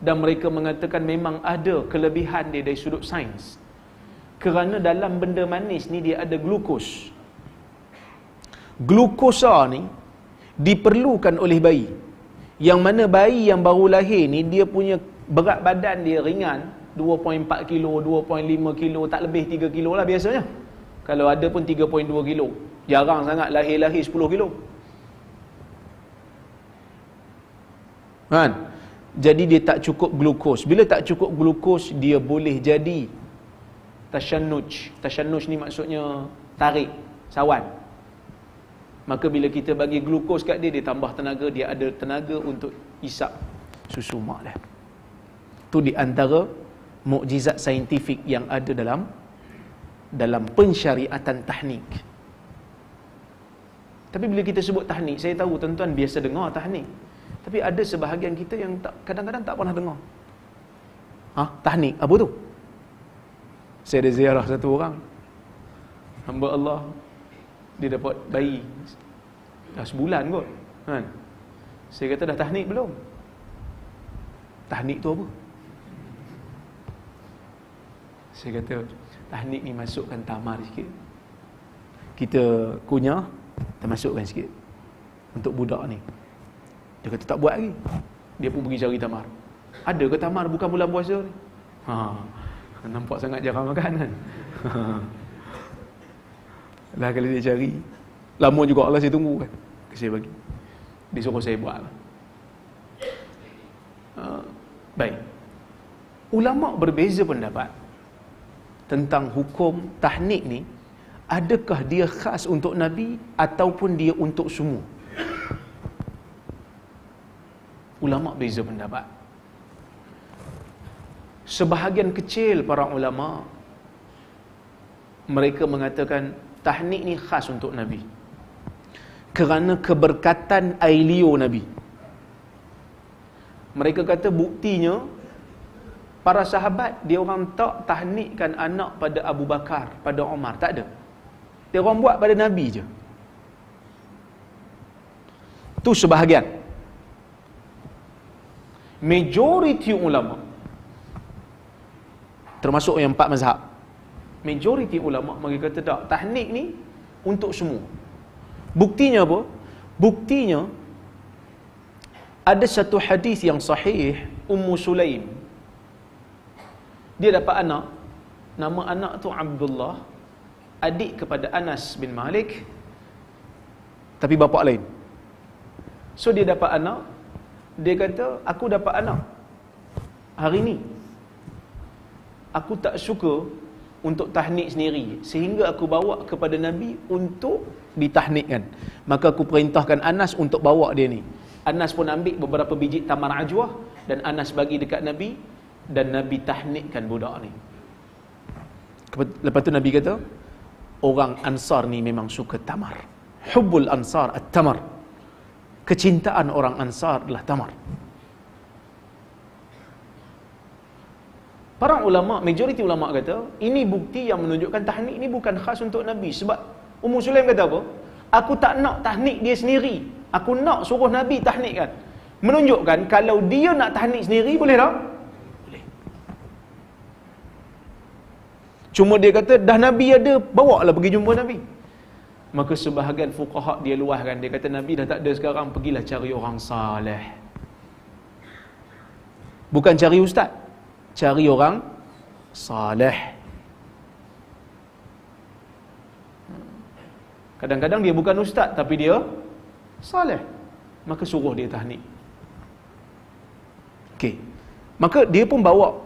Dan mereka mengatakan memang ada kelebihan dia dari sudut sains. Kerana dalam benda manis ni dia ada glukos. Glukosa ni diperlukan oleh bayi. Yang mana bayi yang baru lahir ni dia punya berat badan dia ringan 2.4 kilo, 2.5 kilo, tak lebih 3 kilo lah biasanya. Kalau ada pun 3.2 kilo. Jarang sangat lahir-lahir 10 kilo. Kan? Jadi dia tak cukup glukos. Bila tak cukup glukos dia boleh jadi tashannuj tashannuj ni maksudnya tarik sawan. Maka bila kita bagi glukos kat dia dia tambah tenaga dia ada tenaga untuk isap susu mak dia tu di antara mukjizat saintifik yang ada dalam dalam pensyariatan tahnik tapi bila kita sebut tahnik saya tahu tuan-tuan biasa dengar tahnik tapi ada sebahagian kita yang tak kadang-kadang tak pernah dengar. Ha? Tahnik. Apa tu? Saya ada ziarah satu orang. Hamba Allah. Dia dapat bayi. Dah sebulan kot. Kan? Saya kata dah tahnik belum? Tahnik tu apa? Saya kata tahnik ni masukkan tamar sikit. Kita kunyah, kita masukkan sikit. Untuk budak ni. Dia kata tak buat lagi. Dia pun pergi cari tamar. Ada ke tamar bukan bulan puasa ni? Ha. Nampak sangat jarang makan kan? Lah kalau dia cari. Lama juga Allah saya tunggu kan. Saya bagi. Dia suruh saya buat lah. Ha. Baik. Ulama berbeza pendapat tentang hukum tahnik ni adakah dia khas untuk Nabi ataupun dia untuk semua? Ulama beza pendapat. Sebahagian kecil para ulama mereka mengatakan tahnik ni khas untuk nabi. Kerana keberkatan air liur nabi. Mereka kata buktinya para sahabat dia orang tak tahnikkan anak pada Abu Bakar pada Umar tak ada. Dia orang buat pada nabi je. Tu sebahagian. Majoriti ulama termasuk yang empat mazhab majoriti ulama mereka kata tak tahnik ni untuk semua. Buktinya apa? Buktinya ada satu hadis yang sahih Ummu Sulaim dia dapat anak. Nama anak tu Abdullah adik kepada Anas bin Malik tapi bapa lain. So dia dapat anak. Dia kata aku dapat anak hari ni. Aku tak suka untuk tahnik sendiri sehingga aku bawa kepada Nabi untuk ditahnikkan. Maka aku perintahkan Anas untuk bawa dia ni. Anas pun ambil beberapa biji tamar ajwah dan Anas bagi dekat Nabi dan Nabi tahnikkan budak ni lepas tu Nabi kata orang Ansar ni memang suka tamar hubbul Ansar at-tamar kecintaan orang Ansar adalah tamar. Para ulama, majoriti ulama kata, ini bukti yang menunjukkan tahnik ini bukan khas untuk Nabi. Sebab Ummu Sulaim kata apa? Aku tak nak tahnik dia sendiri. Aku nak suruh Nabi tahnik kan. Menunjukkan kalau dia nak tahnik sendiri, boleh tak? Cuma dia kata, dah Nabi ada, bawa lah pergi jumpa Nabi. Maka sebahagian fuqaha dia luahkan. Dia kata nabi dah tak ada sekarang pergilah cari orang saleh. Bukan cari ustaz cari orang saleh. Kadang-kadang dia bukan ustaz tapi dia saleh. Maka suruh dia tahnik. Okey. Maka dia pun bawa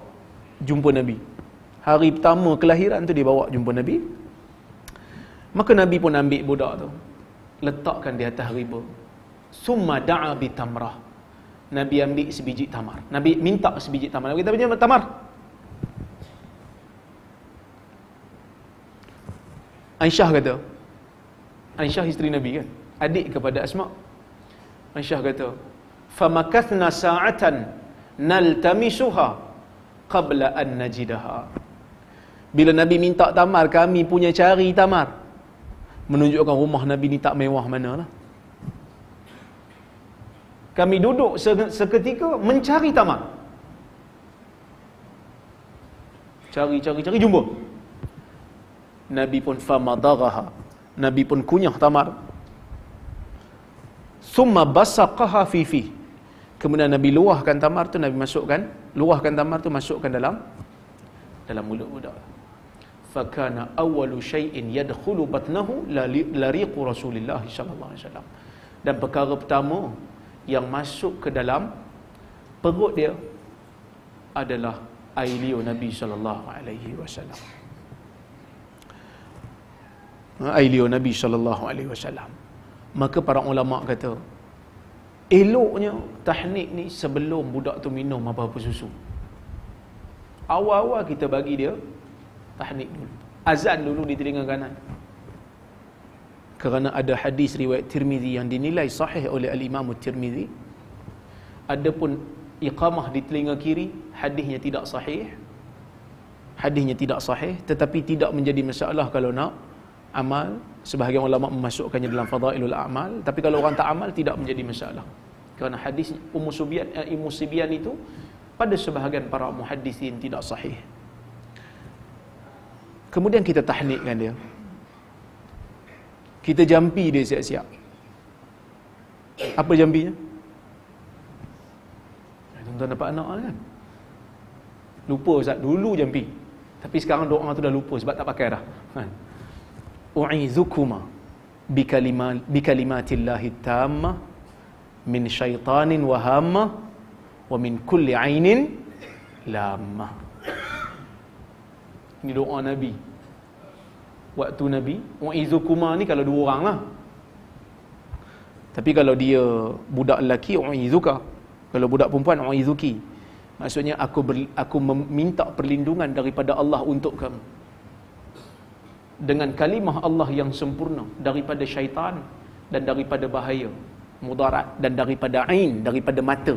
jumpa nabi hari pertama kelahiran tu dia bawa jumpa nabi Maka Nabi pun ambil budak tu. Letakkan di atas riba. Summa da'a bi tamrah. Nabi ambil sebiji tamar. Nabi minta sebiji tamar. Nabi kata macam tamar. Aisyah kata. Aisyah isteri Nabi kan. Adik kepada Asma. Aisyah kata, "Famakathna sa'atan naltamisuha qabla an najidaha." Bila Nabi minta tamar, kami punya cari tamar. Menunjukkan rumah Nabi ni tak mewah mana lah. Kami duduk seketika mencari tamar. Cari, cari, cari, jumpa. Nabi pun famadaghaha. Nabi pun kunyah tamar. Summa basaqaha fi fi. Kemudian Nabi luahkan tamar tu Nabi masukkan, luahkan tamar tu masukkan dalam dalam mulut budak. Fakana awwalu shay'in yadkhulu batnahu lariqu Rasulillah sallallahu alaihi wasallam. Dan perkara pertama yang masuk ke dalam perut dia adalah air liur Nabi sallallahu alaihi wasallam. Air liur Nabi sallallahu alaihi wasallam. Maka para ulama kata eloknya tahnik ni sebelum budak tu minum apa-apa susu. Awal-awal kita bagi dia tahnik dulu. Azan dulu di telinga kanan. Kerana ada hadis riwayat Tirmizi yang dinilai sahih oleh al-Imam Tirmizi adapun iqamah di telinga kiri hadisnya tidak sahih hadisnya tidak sahih tetapi tidak menjadi masalah kalau nak amal. Sebahagian ulama memasukkannya dalam fadailul amal tapi kalau orang tak amal tidak menjadi masalah. Kerana hadis Ummu Subyan eh, itu pada sebahagian para muhaddisin tidak sahih kemudian kita tahnikkan dia kita jampi dia siap-siap. Apa jampinya? Eh, tuan-tuan dapat anak kan? Lupa Ustaz, dulu jampi. Tapi sekarang doa tu dah lupa sebab tak pakai dah. Kan? U'izukuma bikalima bikalimatillahi tamma min syaitanin wa hamma wa min kulli ainin lamma. Ini doa Nabi. Waktu Nabi U'izukuma ni kalau dua orang lah. Tapi kalau dia budak lelaki U'izuka. Kalau budak perempuan U'izuki. Maksudnya aku ber, aku meminta perlindungan daripada Allah untuk kamu. Dengan kalimah Allah yang sempurna daripada syaitan dan daripada bahaya mudarat dan daripada ain daripada mata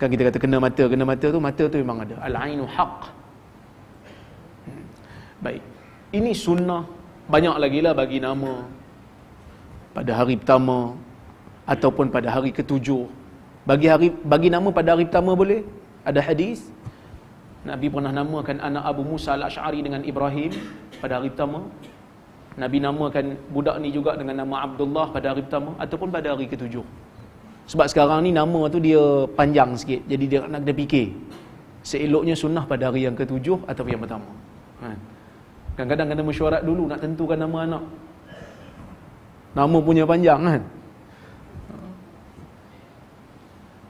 kan kita kata kena mata kena mata tu mata tu memang ada al-ainu haqq Baik. Ini sunnah banyak lagi lah bagi nama pada hari pertama ataupun pada hari ketujuh. Bagi hari bagi nama pada hari pertama boleh? Ada hadis Nabi pernah namakan anak Abu Musa al-Ash'ari dengan Ibrahim pada hari pertama. Nabi namakan budak ni juga dengan nama Abdullah pada hari pertama ataupun pada hari ketujuh. Sebab sekarang ni nama tu dia panjang sikit. Jadi dia nak kena fikir. Seeloknya sunnah pada hari yang ketujuh atau yang pertama. Ha. Kadang-kadang kena mesyuarat dulu nak tentukan nama anak. Nama punya panjang kan.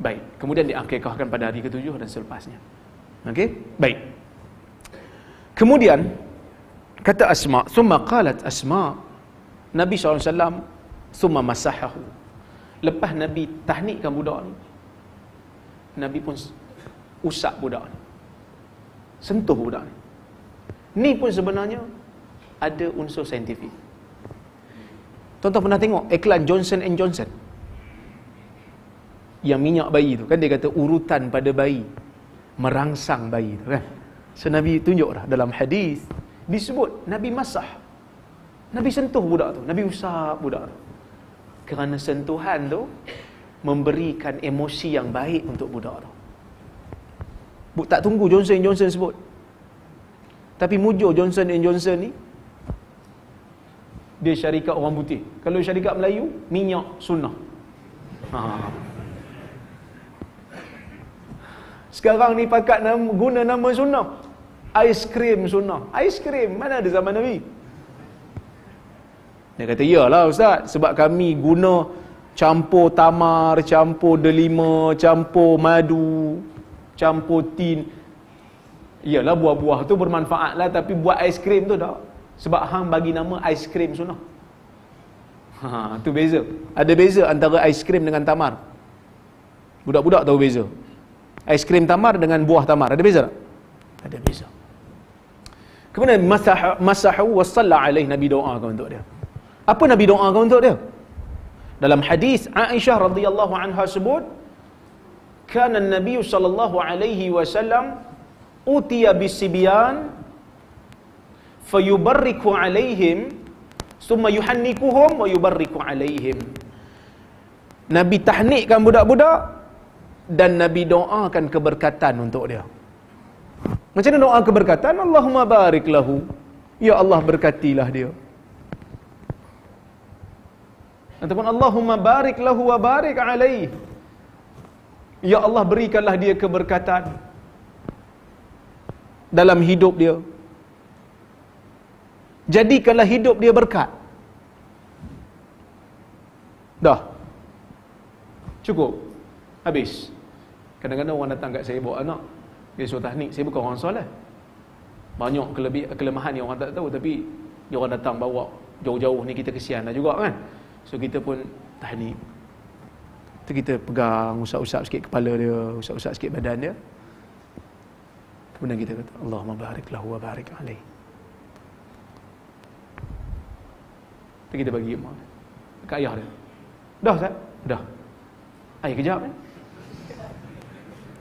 Baik, kemudian diakikahkan pada hari ketujuh dan selepasnya. Okey? Baik. Kemudian kata Asma, "Summa qalat Asma" Nabi SAW summa masahahu. Lepas Nabi tahnikkan budak ni, Nabi pun usap budak ni. Sentuh budak ni. Ni pun sebenarnya ada unsur saintifik. Tuan-tuan pernah tengok iklan Johnson Johnson? Yang minyak bayi tu kan dia kata urutan pada bayi merangsang bayi tu kan. So Nabi tunjuk dah dalam hadis disebut Nabi masah. Nabi sentuh budak tu, Nabi usap budak tu. Kerana sentuhan tu memberikan emosi yang baik untuk budak tu. Tak tunggu Johnson Johnson sebut. Tapi mujur Johnson Johnson ni dia syarikat orang putih. Kalau syarikat Melayu, minyak sunnah. Ha. Sekarang ni pakat nama, guna nama sunnah. Aiskrim sunnah. Aiskrim mana ada zaman Nabi? Dia kata, iyalah Ustaz. Sebab kami guna campur tamar, campur delima, campur madu, campur tin. Iyalah buah-buah tu bermanfaat lah Tapi buat aiskrim tu tak Sebab hang bagi nama aiskrim sunnah Ha, tu beza. Ada beza antara aiskrim dengan tamar. Budak-budak tahu beza. Aiskrim tamar dengan buah tamar. Ada beza tak? Ada beza. Kemudian masah masahu wasalla alaih Nabi doakan untuk dia. Apa Nabi doakan untuk dia? Dalam hadis Aisyah radhiyallahu anha sebut, "Kana Nabi sallallahu alaihi wasallam utiya bisibyan fayubarriku alaihim summa yuhannikuhum wa yubarriku alaihim Nabi tahnikkan budak-budak dan Nabi doakan keberkatan untuk dia. Macam mana doa keberkatan? Allahumma barik lahu. Ya Allah berkatilah dia. Ataupun Allahumma barik lahu wa barik alaih. Ya Allah berikanlah dia keberkatan dalam hidup dia. Jadikanlah hidup dia berkat. Dah. Cukup. Habis. Kadang-kadang orang datang kat saya bawa anak. Dia suruh tahnik. Saya bukan orang solat. Banyak kelebih, kelemahan yang orang tak tahu. Tapi dia orang datang bawa jauh-jauh ni kita kesian lah juga kan. So kita pun tahnik. Tu kita pegang, usap-usap sikit kepala dia, usap-usap sikit badan dia. Kemudian kita kata, Allahumma barik lahu wa barik alaih. Tu kita bagi mak. Kat ayah dia. Dah tak? Dah. Ayah kejap kan?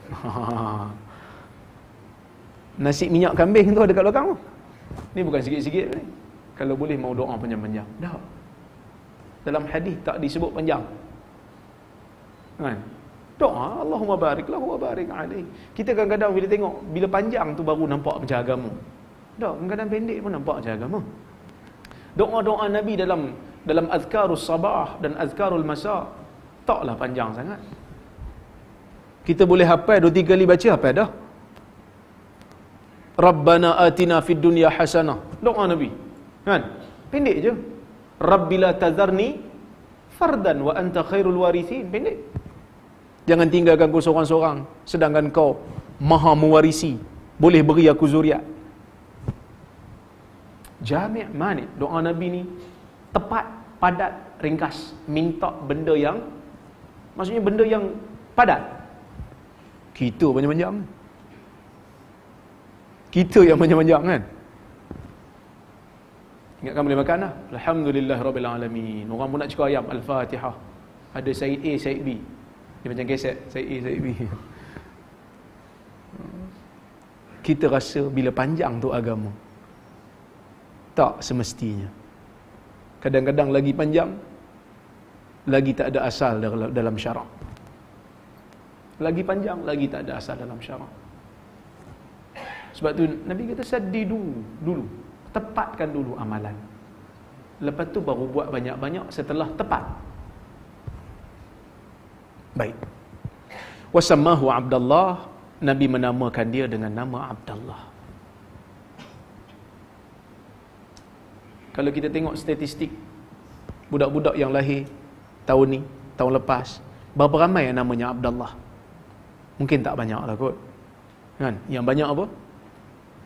Nasi minyak kambing tu ada kat belakang tu. Ni bukan sikit-sikit ni. Kalau boleh mau doa panjang-panjang. Dah. Dalam hadis tak disebut panjang. Kan? Doa Allahumma barik lahu wa barik alaih. Kita kadang-kadang bila tengok bila panjang tu baru nampak macam agama. Dah, kadang-kadang pendek pun nampak macam agama. Doa-doa Nabi dalam dalam azkarus sabah dan azkarul masa taklah panjang sangat. Kita boleh hafal dua tiga kali baca apa dah. Rabbana atina fid dunya hasanah. Doa Nabi. Kan? Pendek je. Rabbila tazarni fardan wa anta khairul warithin. Pendek. Jangan tinggalkan aku seorang-seorang sedangkan kau maha mewarisi. Boleh beri aku zuriat. Jami' mani. Doa Nabi ni tepat, padat, ringkas. Minta benda yang maksudnya benda yang padat. Kita panjang-panjang. Kita yang panjang-panjang kan? Ingatkan boleh makan lah. Alhamdulillah Rabbil Alamin. Orang pun nak cakap ayam. Al-Fatihah. Ada Syed A, Syed B. Dia macam keset. Syed A, Syed B. Kita rasa bila panjang tu agama. Tak semestinya. Kadang-kadang lagi panjang. Lagi tak ada asal dalam syarak. Lagi panjang, lagi tak ada asal dalam syarak. Sebab tu Nabi kata sadidu dulu tepatkan dulu amalan. Lepas tu baru buat banyak-banyak setelah tepat. Baik. Wasamahu Abdullah. Nabi menamakan dia dengan nama Abdullah. Kalau kita tengok statistik budak-budak yang lahir tahun ni tahun lepas berapa ramai yang namanya Abdullah? Mungkin tak banyak lah kot. Kan? Yang banyak apa?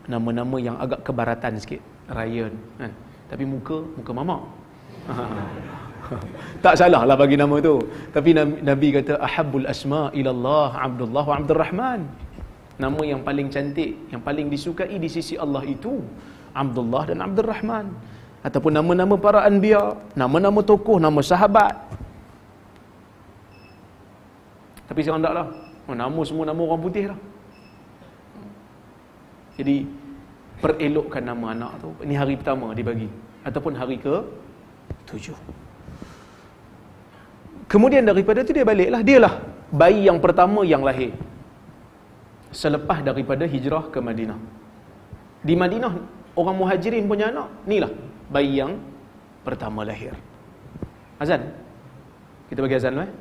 Nama-nama yang agak kebaratan sikit Ryan kan? Tapi muka muka mamak. Tak salah lah bagi nama tu. Tapi Nabi, kata ahabbul asma ilallah Abdullah wa Abdul Rahman nama yang paling cantik yang paling disukai di sisi Allah itu Abdullah dan Abdul Rahman ataupun nama-nama para anbiya nama-nama tokoh nama sahabat. Tapi sekarang tak lah. Oh, nama semua nama orang putih lah. Jadi perelokkan nama anak tu. Ini hari pertama dibagi ataupun hari ke tujuh. Kemudian daripada tu dia baliklah. Dialah bayi yang pertama yang lahir. Selepas daripada hijrah ke Madinah. Di Madinah orang muhajirin punya anak. Inilah bayi yang pertama lahir. Azan. Kita bagi azan. Eh?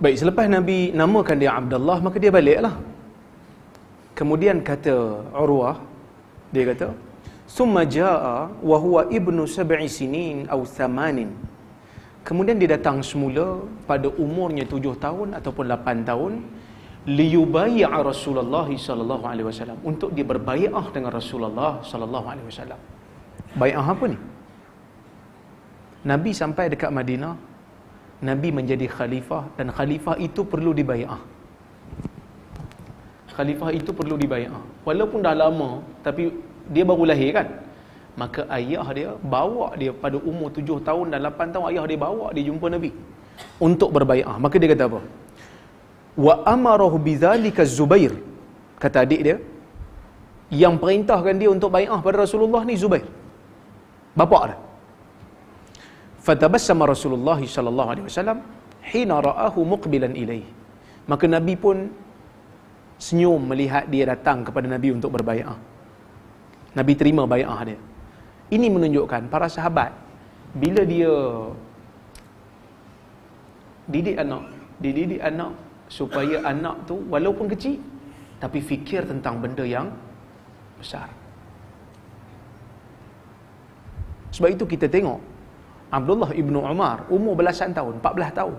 Baik, selepas Nabi namakan dia Abdullah, maka dia baliklah. Kemudian kata Urwah, dia kata, "Summa jaa wa huwa ibnu sab'i sinin aw thamanin." Kemudian dia datang semula pada umurnya tujuh tahun ataupun lapan tahun liyubayya Rasulullah sallallahu alaihi wasallam untuk dia berbaiat dengan Rasulullah sallallahu alaihi wasallam. Baiat apa ni? Nabi sampai dekat Madinah Nabi menjadi khalifah dan khalifah itu perlu dibayar. Khalifah itu perlu dibayar. Walaupun dah lama tapi dia baru lahir kan. Maka ayah dia bawa dia pada umur tujuh tahun dan lapan tahun ayah dia bawa dia jumpa Nabi untuk berbayar. Maka dia kata apa? Wa amarahu bidzalika Zubair. Kata adik dia yang perintahkan dia untuk bayar pada Rasulullah ni Zubair. Bapak dia. Fatabassama Rasulullah sallallahu alaihi wasallam hina ra'ahu muqbilan ilaih. Maka Nabi pun senyum melihat dia datang kepada Nabi untuk berbaiat. Nabi terima baiat dia. Ini menunjukkan para sahabat bila dia didik anak, dididik anak supaya anak tu walaupun kecil tapi fikir tentang benda yang besar. Sebab itu kita tengok Abdullah ibnu Umar umur belasan tahun 14 tahun.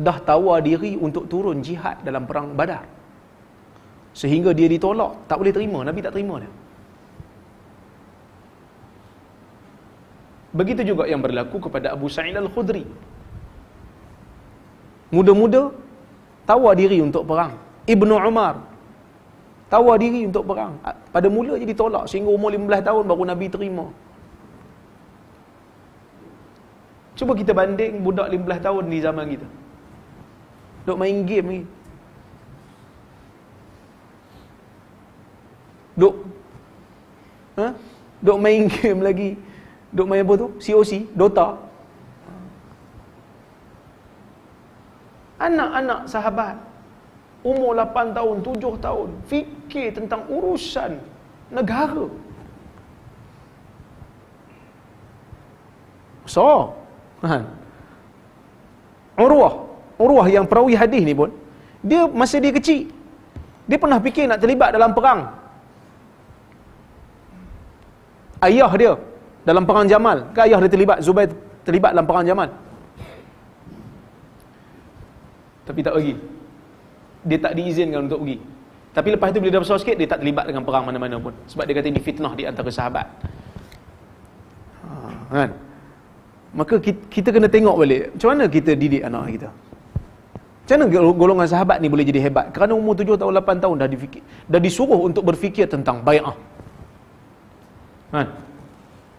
Dah tawar diri untuk turun jihad dalam perang badar. Sehingga dia ditolak. Tak boleh terima. Nabi tak terima dia. Begitu juga yang berlaku kepada Abu Sa'id Al-Khudri. Muda-muda tawar diri untuk perang. Ibnu Umar tawar diri untuk perang. Pada mula jadi tolak sehingga umur 15 tahun baru Nabi terima Cuba kita banding budak 15 tahun di zaman kita. Duk main game ni. Duk ha? Duk main game lagi. Duk main apa tu? COC, Dota. Anak-anak sahabat umur 8 tahun, 7 tahun fikir tentang urusan negara. So, Faham? Urwah, Urwah yang perawi hadis ni pun, dia masa dia kecil, dia pernah fikir nak terlibat dalam perang. Ayah dia dalam perang Jamal, ke ayah dia terlibat, Zubair terlibat dalam perang Jamal. Tapi tak pergi. Dia tak diizinkan untuk pergi. Tapi lepas tu bila dah besar sikit, dia tak terlibat dengan perang mana-mana pun. Sebab dia kata ini fitnah di antara sahabat. Ha, kan? Maka kita, kita kena tengok balik macam mana kita didik anak kita? Macam mana golongan sahabat ni boleh jadi hebat? Kerana umur 7 tahun 8 tahun dah difikir dah disuruh untuk berfikir tentang bai'ah kan?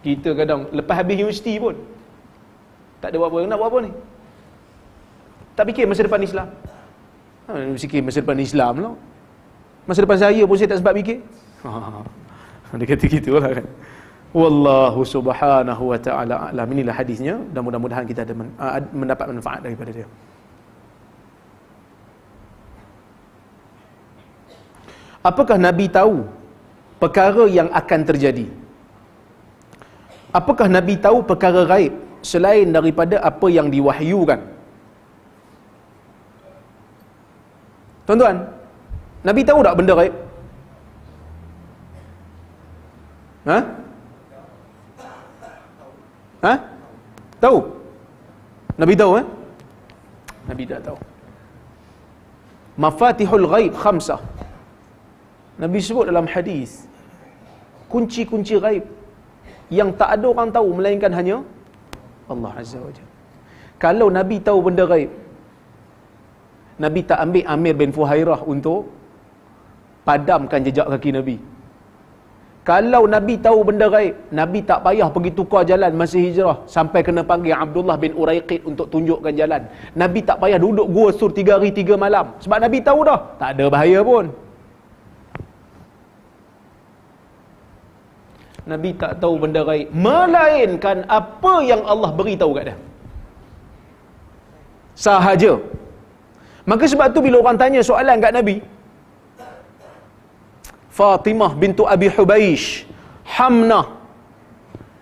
Kita kadang lepas habis universiti pun tak ada apa-apa nak buat apa ni? Tak fikir masa depan Islam. Ha, fikir masa depan Islam lah. Masa depan saya pun saya tak sebab fikir. Ha, dia kata gitulah kan Wallahu subhanahu wa ta'ala a'lam. Inilah hadisnya dan mudah-mudahan kita ada uh, mendapat manfaat daripada dia. Apakah Nabi tahu perkara yang akan terjadi? Apakah Nabi tahu perkara gaib selain daripada apa yang diwahyukan? Tuan-tuan, Nabi tahu tak benda gaib? Ha? Ha? Tahu? Nabi tahu eh? Nabi tak tahu. Mafatihul ghaib khamsah. Nabi sebut dalam hadis kunci-kunci ghaib yang tak ada orang tahu melainkan hanya Allah Azza wa Jalla. Kalau Nabi tahu benda ghaib, Nabi tak ambil Amir bin Fuhairah untuk padamkan jejak kaki Nabi kalau Nabi tahu benda gaib Nabi tak payah pergi tukar jalan masa hijrah. Sampai kena panggil Abdullah bin Uraiqid untuk tunjukkan jalan. Nabi tak payah duduk gua sur tiga hari tiga malam. Sebab Nabi tahu dah. Tak ada bahaya pun. Nabi tak tahu benda gaib. Melainkan apa yang Allah beritahu kat dia. Sahaja. Maka sebab tu bila orang tanya soalan kat Nabi Fatimah bintu Abi Hubaish Hamnah.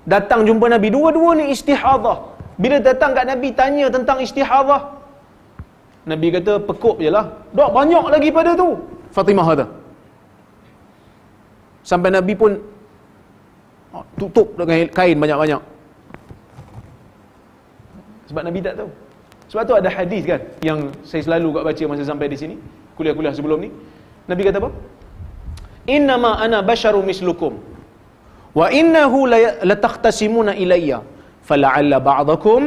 Datang jumpa Nabi. Dua-dua ni istihadah. Bila datang kat Nabi tanya tentang istihadah. Nabi kata pekuk je lah. Dok banyak lagi pada tu. Fatimah kata. Sampai Nabi pun oh, tutup dengan kain banyak-banyak. Sebab Nabi tak tahu. Sebab tu ada hadis kan yang saya selalu kat baca masa sampai di sini kuliah-kuliah sebelum ni. Nabi kata apa إنما أنا بشر مثلكم. وإنه لتختصمون إلي. فلعل بعضكم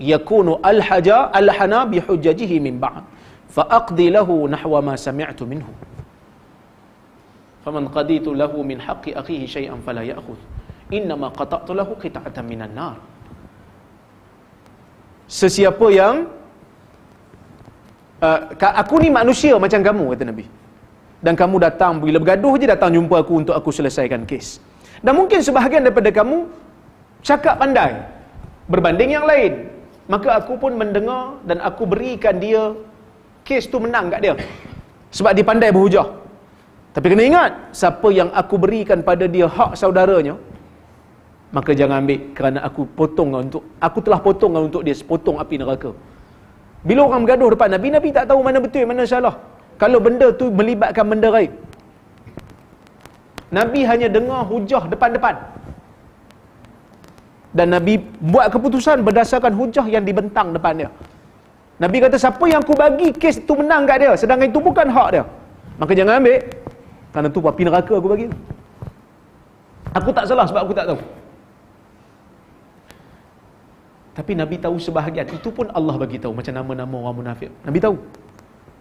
يكون ألحج ألحنا بحججه من بعض فأقضي له نحو ما سمعت منه. فمن قضيت له من حق أخيه شيئا فلا يأخذ. إنما قطعت له قطعة من النار. Sesiapa yang uh, Aku ni manusia macam kamu kata Nabi. Dan kamu datang bila bergaduh je datang jumpa aku untuk aku selesaikan kes. Dan mungkin sebahagian daripada kamu cakap pandai berbanding yang lain. Maka aku pun mendengar dan aku berikan dia kes tu menang kat dia. Sebab dia pandai berhujah. Tapi kena ingat siapa yang aku berikan pada dia hak saudaranya maka jangan ambil kerana aku potong untuk aku telah potong untuk dia sepotong api neraka. Bila orang bergaduh depan Nabi Nabi tak tahu mana betul mana salah kalau benda tu melibatkan benda gaib Nabi hanya dengar hujah depan-depan. Dan Nabi buat keputusan berdasarkan hujah yang dibentang depan dia. Nabi kata siapa yang aku bagi kes tu menang kat dia sedangkan itu bukan hak dia. Maka jangan ambil. Kerana tu api neraka aku bagi. Aku tak salah sebab aku tak tahu. Tapi Nabi tahu sebahagian. Itu pun Allah bagi tahu macam nama-nama orang munafik. Nabi tahu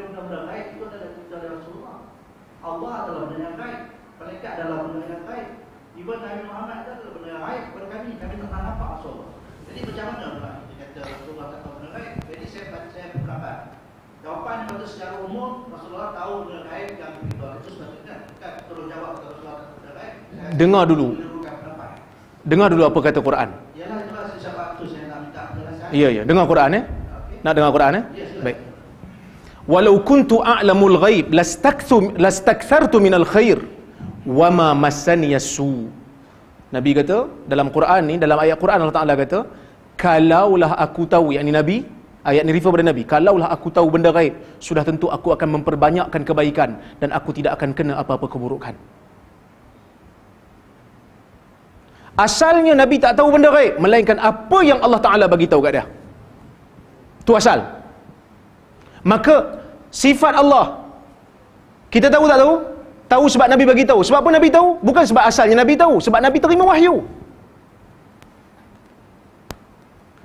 benda-benda gaib itu adalah cerita dari Rasulullah. Allah adalah benda yang gaib. Malaikat adalah benda yang gaib. Ibu Nabi Muhammad itu adalah benda yang gaib kepada kami. Kami tak pernah nampak Rasulullah. Jadi macam mana pula kita kata Rasulullah tak tahu benda gaib? Jadi saya saya berpendapat. Jawapan yang kata secara umum Rasulullah tahu benda gaib yang begitu. Itu sebetulnya bukan tolong jawab kata Rasulullah tak tahu benda gaib. Dengar dulu. Dengar dulu apa kata Quran. Yalah itulah sebab itu saya nak minta penjelasan. Ya ya, dengar Quran eh. Nak dengar Quran eh? Ya, Baik walau kuntu a'lamul ghaib lastakthu lastakthartu minal khair wama massani yasu Nabi kata dalam Quran ni dalam ayat Quran Allah Taala kata kalaulah aku tahu yakni Nabi ayat ni refer pada Nabi kalaulah aku tahu benda gaib sudah tentu aku akan memperbanyakkan kebaikan dan aku tidak akan kena apa-apa keburukan. Asalnya Nabi tak tahu benda gaib melainkan apa yang Allah Taala bagi tahu kat dia. Tu asal maka sifat Allah. Kita tahu tak tahu? Tahu sebab Nabi bagi tahu. Sebab apa Nabi tahu? Bukan sebab asalnya Nabi tahu. Sebab Nabi terima wahyu.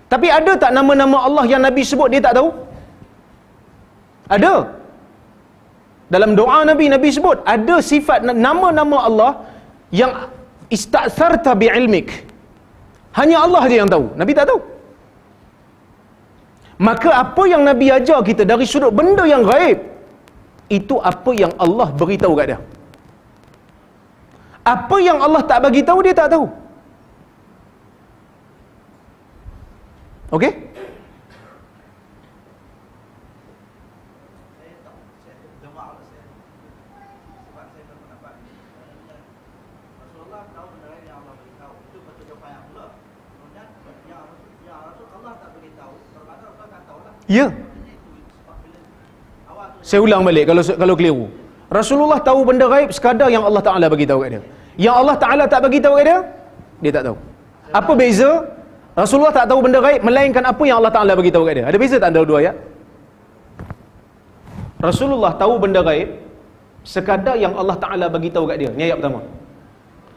Tapi ada tak nama-nama Allah yang Nabi sebut dia tak tahu? Ada. Dalam doa Nabi Nabi sebut ada sifat nama-nama Allah yang istaksarta bi'ilmik hanya Allah saja yang tahu. Nabi tak tahu Maka apa yang Nabi ajar kita dari sudut benda yang gaib itu apa yang Allah beritahu kat dia. Apa yang Allah tak bagi tahu dia tak tahu. Okey? Ya. Saya ulang balik kalau kalau keliru. Rasulullah tahu benda gaib sekadar yang Allah Taala bagi tahu kat dia. Yang Allah Taala tak bagi tahu kat dia, dia tak tahu. Apa beza? Rasulullah tak tahu benda gaib melainkan apa yang Allah Taala bagi tahu kat dia. Ada beza tak antara dua ayat? Rasulullah tahu benda gaib sekadar yang Allah Taala bagi tahu kat dia. Ni ayat pertama.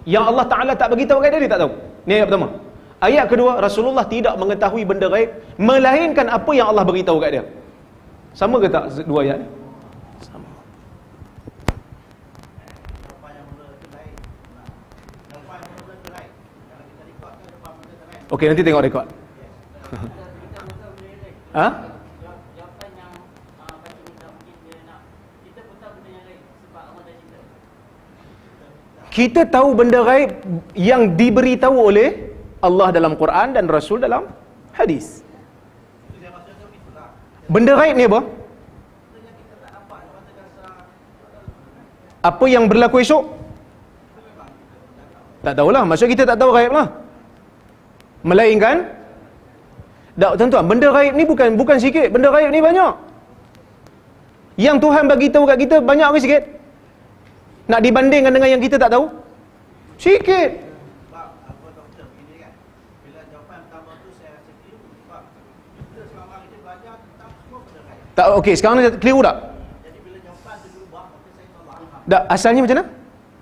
Yang Allah Taala tak bagi tahu kat dia dia tak tahu. Ni ayat pertama. Ayat kedua, Rasulullah tidak mengetahui benda gaib melainkan apa yang Allah bagi tahu kat dia. Sama ke tak dua ayat ni? Sama. Okey, nanti tengok rekod. ha? cerita Kita tahu benda gaib yang diberitahu oleh Allah dalam Quran dan Rasul dalam hadis. Benda gaib ni apa? Apa yang berlaku esok? Tak tahulah. Maksud kita tak tahu gaib lah. Melainkan tak tuan-tuan, benda gaib ni bukan bukan sikit. Benda gaib ni banyak. Yang Tuhan bagi tahu kat kita banyak ke sikit? Nak dibandingkan dengan yang kita tak tahu? Sikit. sebab apa doktor begini kan. Bila jawapan pertama tu saya rasa keliru sebab kita selama ini belajar tentang semua benda lain. Tak okey, sekarang ni keliru tak? Jadi bila jawapan tu berubah maka saya tolak. Tak, asalnya macam mana?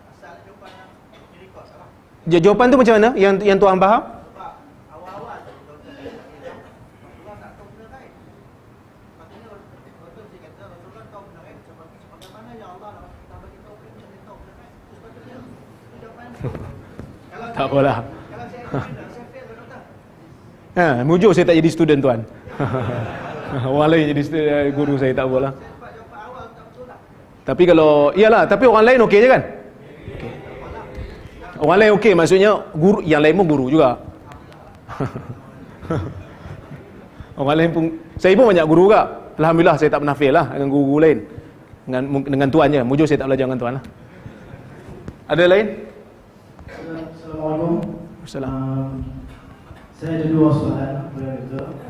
Asal jawapan yang direkod salah. Ja- Jawapan tu macam mana? Yang yang tuan faham? Sebab awal-awal tu doktor saya kata Rasulullah tak tahu benda lain. Maksudnya doktor saya kata Rasulullah tahu benda lain sebab sebagaimana yang Allah dalam kitab bagi tahu kita dia tahu benda lain. Itu sepatutnya itu jawapan. Kalau Tak saya- apalah. Kalau saya saya. Ha, mujuk saya tak jadi student tuan. orang lain jadi student, guru saya tak apalah. Lah. Tapi kalau iyalah, tapi orang lain okey je kan? Okey. Orang lain okey maksudnya guru yang lain pun guru juga. orang lain pun saya pun banyak guru juga. Alhamdulillah saya tak pernah fail lah dengan guru-guru lain. Dengan dengan tuan je. Mujur saya tak belajar dengan tuan lah. Ada lain? Assalamualaikum. Assalam. Um, saya ada dua soalan kepada.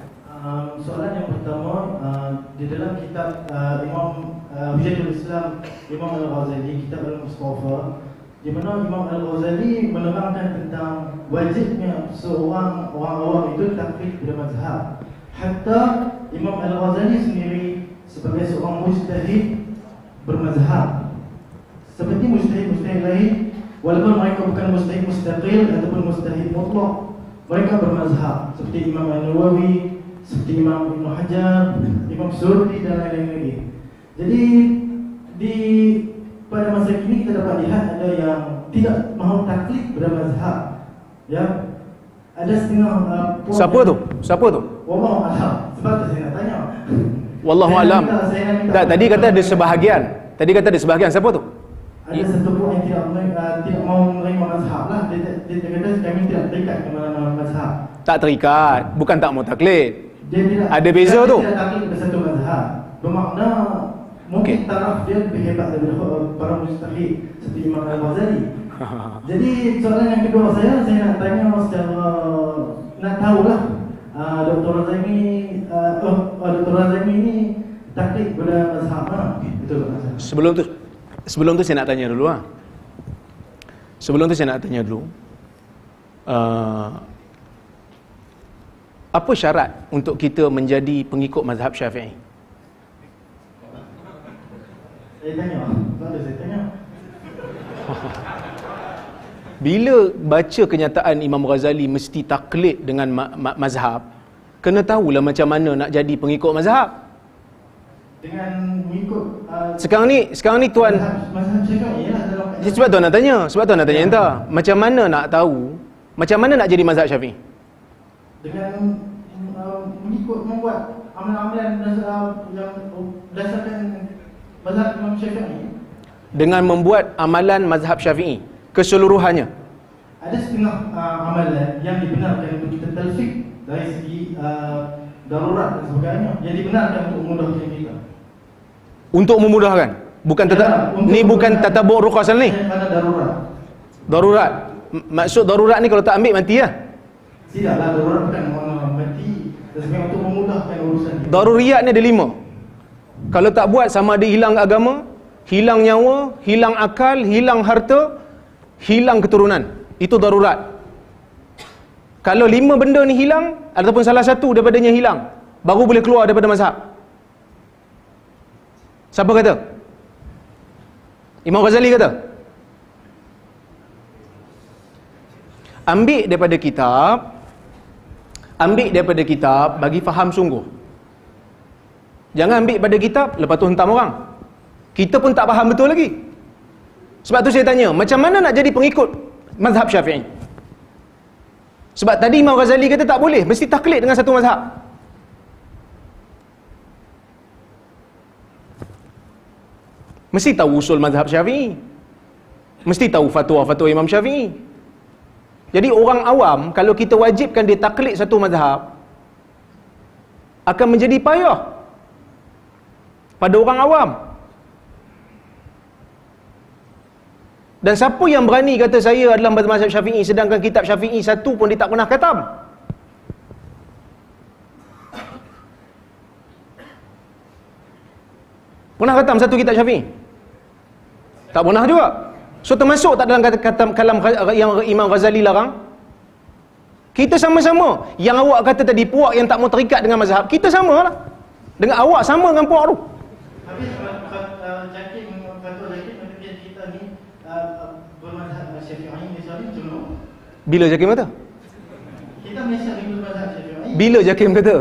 Um, soalan yang pertama uh, di dalam kitab uh, Imam uh, Hujjatul Islam Imam Al-Ghazali kitab Al-Mustafa di mana Imam Al-Ghazali menerangkan tentang wajibnya seorang orang awam itu taklid pada mazhab. Hatta Imam Al-Ghazali sendiri sebagai seorang mujtahid bermazhab seperti mustahid-mustahid lain walaupun mereka bukan mustahid mustaqil ataupun mustahid mutlak mereka bermazhab seperti Imam An-Nawawi seperti Imam Ibn Hajar Imam Surdi dan lain-lain lagi jadi di pada masa kini kita dapat lihat ada yang tidak mahu taklid bermazhab ya ada setengah uh, Siapa tu? Siapa tu? Wallahu a'lam sebab tu saya nak tanya Wallahu alam. Tak, tadi kata ada sebahagian. Tadi kata ada sebahagian. Siapa tu? ada satu puak yang tidak uh, tidak mau menerima mazhab lah dia, dia, dia, kata kami tidak terikat ke mana mazhab Tak terikat. Bukan tak mau taklid. Dia tidak Ada beza dia tu. taklid pada satu mazhab bermakna mungkin Okey. taraf dia lebih hebat daripada para mustahid seperti Imam Al-Ghazali jadi soalan yang kedua saya saya nak tanya secara nak tahulah uh, Dr. Razami uh, oh, oh, Dr. Razami ni taklid pada mazhab mana betul tak? Sebelum tu sebelum tu saya nak tanya dulu ah. Sebelum tu saya nak tanya dulu. Uh, apa syarat untuk kita menjadi pengikut mazhab Syafi'i? saya tanya tak ada saya tanya Bila baca kenyataan Imam Ghazali mesti taklid dengan ma- ma- mazhab, kena tahulah macam mana nak jadi pengikut mazhab. dengan mengikut uh, Sekarang ni sekarang ni tuan mazhab, mazhab Syafi'i lah dalam sebab tuan nak tanya, sebab tuan nak tanya entah. Macam mana nak tahu macam mana nak jadi mazhab Syafi'i? Dengan uh, mengikut membuat amalan-amalan dasar yang berdasarkan mazhab Imam Syafi'i Dengan membuat amalan mazhab Syafi'i keseluruhannya. ada setengah uh, amalan yang dibenarkan untuk kita talfik dari segi uh, darurat dan sebagainya yang dibenarkan untuk memudahkan kita Untuk memudahkan. Bukan tetap Ya, ni bukan tatabuk rukhsah ni. Darurat Darurat. Maksud darurat ni kalau tak ambil mati lah. Tidaklah darurat bukan orang mati tetapi untuk memudahkan urusan kita Daruriyat ni ada lima. Kalau tak buat sama ada hilang agama, hilang nyawa, hilang akal, hilang harta, hilang keturunan. Itu darurat. Kalau lima benda ni hilang ataupun salah satu daripadanya hilang, baru boleh keluar daripada mazhab. Siapa kata? Imam Ghazali kata. Ambil daripada kitab, ambil daripada kitab bagi faham sungguh. Jangan ambil daripada kitab lepas tu hentam orang. Kita pun tak faham betul lagi. Sebab tu saya tanya, macam mana nak jadi pengikut mazhab Syafi'i? Sebab tadi Imam Ghazali kata tak boleh, mesti taklid dengan satu mazhab. Mesti tahu usul mazhab Syafi'i. Mesti tahu fatwa-fatwa Imam Syafi'i. Jadi orang awam kalau kita wajibkan dia taklid satu mazhab akan menjadi payah pada orang awam. Dan siapa yang berani kata saya adalah mazhab Syafi'i sedangkan kitab Syafi'i satu pun dia tak pernah khatam? Pernah khatam satu kitab Syafi'i? Tak pernah juga. So termasuk tak dalam kata, kata kalam yang Imam Ghazali larang? Kita sama-sama. Yang awak kata tadi puak yang tak mau terikat dengan mazhab, kita sama lah. Dengan awak sama dengan puak tu. Kita ni bermazhab Syafi'i misalnya jenuh. Bila Jakim kata? Kita Malaysia ni bermazhab Syafi'i. Bila Jakim kata?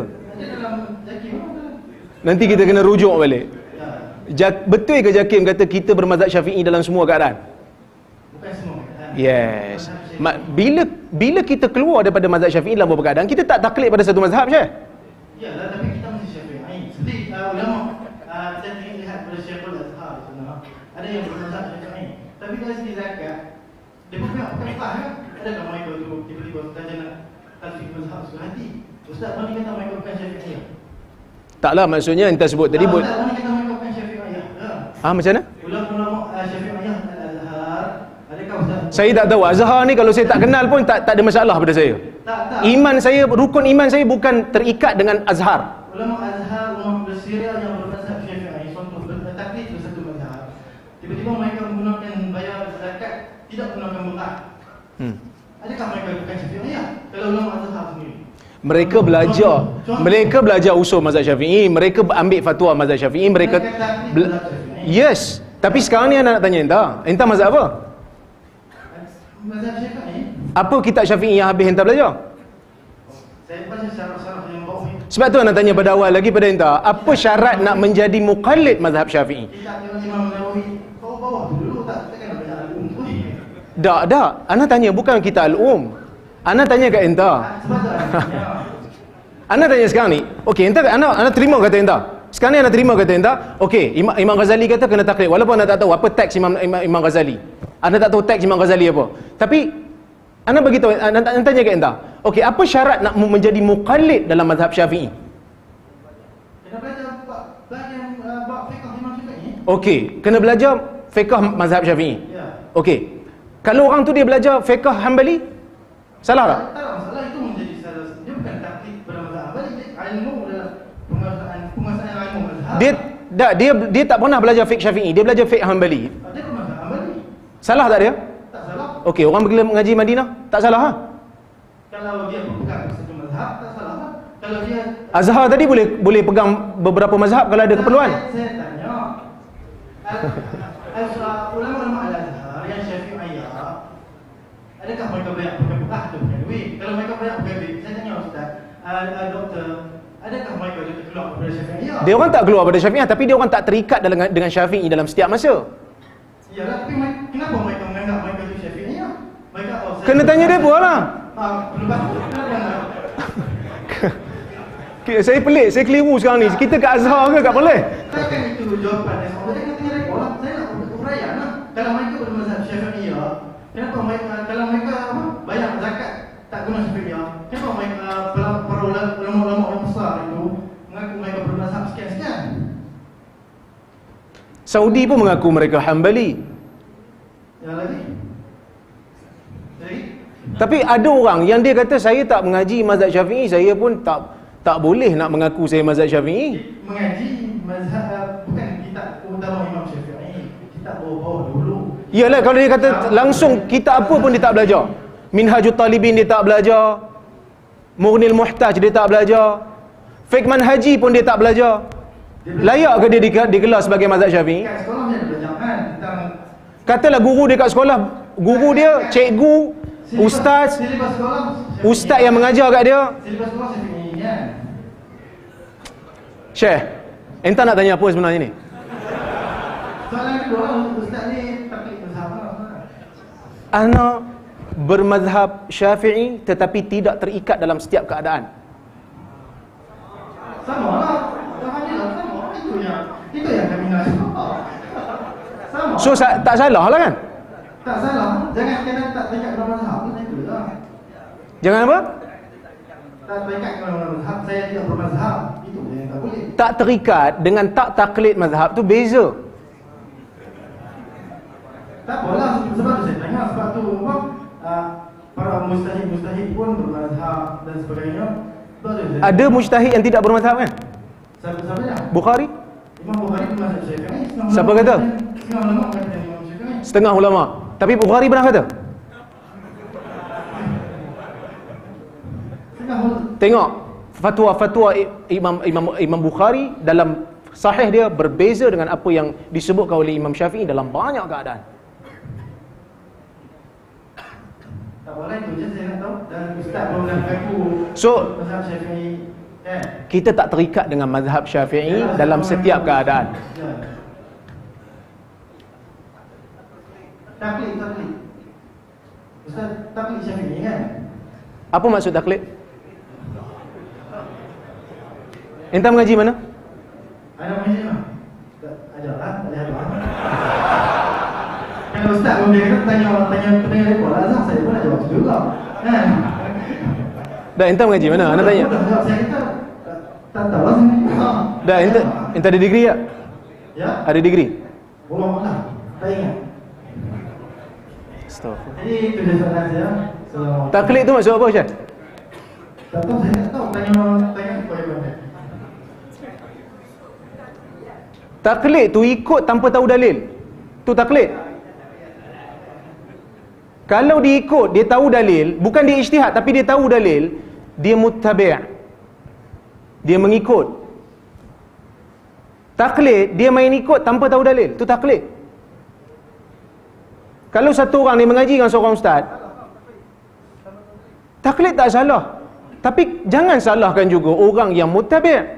Nanti kita kena rujuk balik. Ya, Jak, betul ke Jakim kata kita bermazhab Syafi'i dalam semua keadaan? Yes. Mazhab bila bila kita keluar daripada mazhab Syafi'i dalam beberapa keadaan, kita tak taklid pada satu mazhab je. Iyalah, tapi kita mesti Syafi'i. Seperti uh, ulama, uh, saya ingin lihat pada Syekhul Azhar di sana. Ada yang bermazhab Syafi'i. Tapi dari segi zakat, dia bukan bukan sah kan? Adakah mereka tu tiba-tiba saja nak tasfik mazhab hati? Ustaz, mana kata mereka bukan Syafi'i? Taklah maksudnya entah sebut tadi Ah, buat Ustaz, mana kata mereka bukan Syafi'i? Ah macam mana? Ulama-ulama uh, Syafi'i Al-Azhar, adakah Ustaz? Saya tak tahu Azhar ni kalau saya tak kenal pun tak tak ada masalah pada saya. Tak, tak. Iman saya rukun iman saya bukan terikat dengan Azhar. Ulama Azhar, ulama bersyariah yang bermazhab Syafi'i, contoh bertaklid ke satu mazhab. Tiba-tiba mereka menggunakan bayar zakat tidak menggunakan berat. Hmm. Adakah mereka bukan Syafi'i? Ya. Kalau ulama Azhar sendiri. Mereka belajar mereka belajar usul mazhab Syafi'i, mereka ambil fatwa mazhab Syafi'i, mereka Yes, tapi sekarang ni anak nak tanya entah. Entah mazhab apa? Mazhab Syafi'i, Apa kitab Syafi'i yang habis entah belajar? Sebab tu anak tanya pada awal lagi pada entah, apa syarat nak menjadi muqallid mazhab Syafi'i? Tak nak. Tak. Anak tanya bukan kitab al-um. Anak tanya kat entah. Ah. Anak tanya sekarang ni, okey, entah anak anak terima kata entah. Sekarang ni anak terima kata entah. Okey, Imam, Imam Ghazali kata kena taklid walaupun anak tak tahu apa teks Imam Imam, Imam Ghazali. Anak tak tahu teks Imam Ghazali apa. Tapi anak bagi tahu anak tanya kat entah. Okey, apa syarat nak menjadi muqallid dalam mazhab Syafi'i? Kena belajar bab uh, bab fiqh Imam Syafi'i. Okey, kena belajar fiqh mazhab Syafi'i. Ya. Okey. Kalau orang tu dia belajar fiqh Hanbali, salah tak? Tak ada itu menjadi salah dia bukan taklid pada mazhab balik ilmu adalah penguasaan penguasaan ilmu mazhab. Dia tak dia dia tak pernah belajar fiqh Syafi'i, dia belajar fiqh Hanbali. Dia. Salah tak dia? Tak salah. Okey, orang pergi mengaji Madinah, tak salah ha? Kalau dia berpegang satu mazhab tak salah lah. Kalau dia Azhar tadi boleh boleh pegang beberapa mazhab kalau ada keperluan. Saya, saya tanya. Al- Ulama-ulama Al-Azhar yang Syafi'iyah Adakah mereka banyak pakai atau pakai duit? Kalau mereka banyak pakai duit, saya tanya Ustaz, uh, uh, doktor, adakah mereka juga keluar daripada Syafi'iyah? Dia orang tak keluar pada Syafi'iyah tapi dia orang tak terikat dengan dengan Syafi'i dalam setiap masa. Yalah, tapi kenapa mereka menganggap mereka itu Syafi'iyah? Mereka oh, saya- Kena tanya dia pun lah. Ah, lepas tu, saya pelik, saya keliru sekarang ni. Kita kat Azhar ke kat boleh? Takkan itu jawapan. Dia kena tanya rekod lah. Saya nak uraian lah. Kalau mereka bermazhab Syafi'iyah, kenapa mereka, kalau mereka apa, bayar zakat tak guna Syafi'iyah, kenapa mereka, para, para ulama- ulama-ulama yang besar itu, mengaku mereka bermazhab sekian-sekian? Saudi pun mengaku mereka Hanbali. Lagi? Tapi ada orang yang dia kata saya tak mengaji mazhab Syafi'i, saya pun tak tak boleh nak mengaku saya mazhab Syafi'i. Mengaji mazhab, bukan kitab utama Imam Syafi'i. kitab bawah-bawah dulu. Iyalah kalau dia kata langsung kita apa pun dia tak belajar. Minhajut Talibin dia tak belajar. Mughnil Muhtaj dia tak belajar. Fiqh Haji pun dia tak belajar. Layak ke dia di- digelar sebagai mazhab Syafi'i? Kan Katalah guru dia kat sekolah, guru dia, cikgu, ustaz, ustaz yang mengajar kat dia. kan. Syekh, entah nak tanya apa sebenarnya ni? Soalan kedua lah, ustaz ni tapi bersama. Ana bermazhab Syafi'i tetapi tidak terikat dalam setiap keadaan. Sama lah. Sama je lah. Sama. Itu yang itu yang kami nak sama. So sa- tak salah lah kan? tak salah. Jangan kena tak terikat dalam mazhab. Itu lah. Jangan apa? Tak terikat dalam mazhab. Saya tidak bermazhab. Itu yang tak boleh. Tak terikat dengan tak taklid mazhab tu beza. Tak apalah sebab tu saya tanya sebab tu apa uh, para mustahid-mustahid pun bermazhab dan sebagainya. Ada mujtahid yang tidak bermazhab kan? Siapa siapa dia? Bukhari? Setengah Siapa kata? Setengah ulama. Tapi Bukhari pernah kata? Tengok fatwa-fatwa Imam Imam Imam Bukhari dalam sahih dia berbeza dengan apa yang disebutkan oleh Imam Syafi'i dalam banyak keadaan. Tak boleh itu je saya nak tahu dan ustaz pun dah mengaku So-. Kita tak terikat dengan mazhab Syafi'i dalam setiap keadaan. Taklid, taklid. Ustaz taklid Syafi'i kan? Apa maksud taklid? Entah mengaji mana? Ada macam mana? Ada lah, tak ada apa. Kalau ustaz pun dia kata tanya tanya pendengar rekod lah, saya pun nak jawab juga. Kan? Dah entah mengaji mana? Anda tanya. Tak- tahu lah. Dah entah entah ada degree tak? Ya? Ada degree? Belum lah. Tak ingat. Astaghfirullah. Jadi itu dia soalan saya. So, Taklid tu maksud apa Syed? tak tahu saya tak tahu tanya tanya kepada mana. Taklid tu ikut tanpa tahu dalil. Tu taklid. Kalau dia ikut, dia tahu dalil, bukan dia ijtihad tapi dia tahu dalil, dia muttabi'. Dia mengikut. Taklid, dia main ikut tanpa tahu dalil. Tu taklid. Kalau satu orang dia mengaji dengan seorang ustaz, taklid tak salah. Tapi jangan salahkan juga orang yang muttabi'.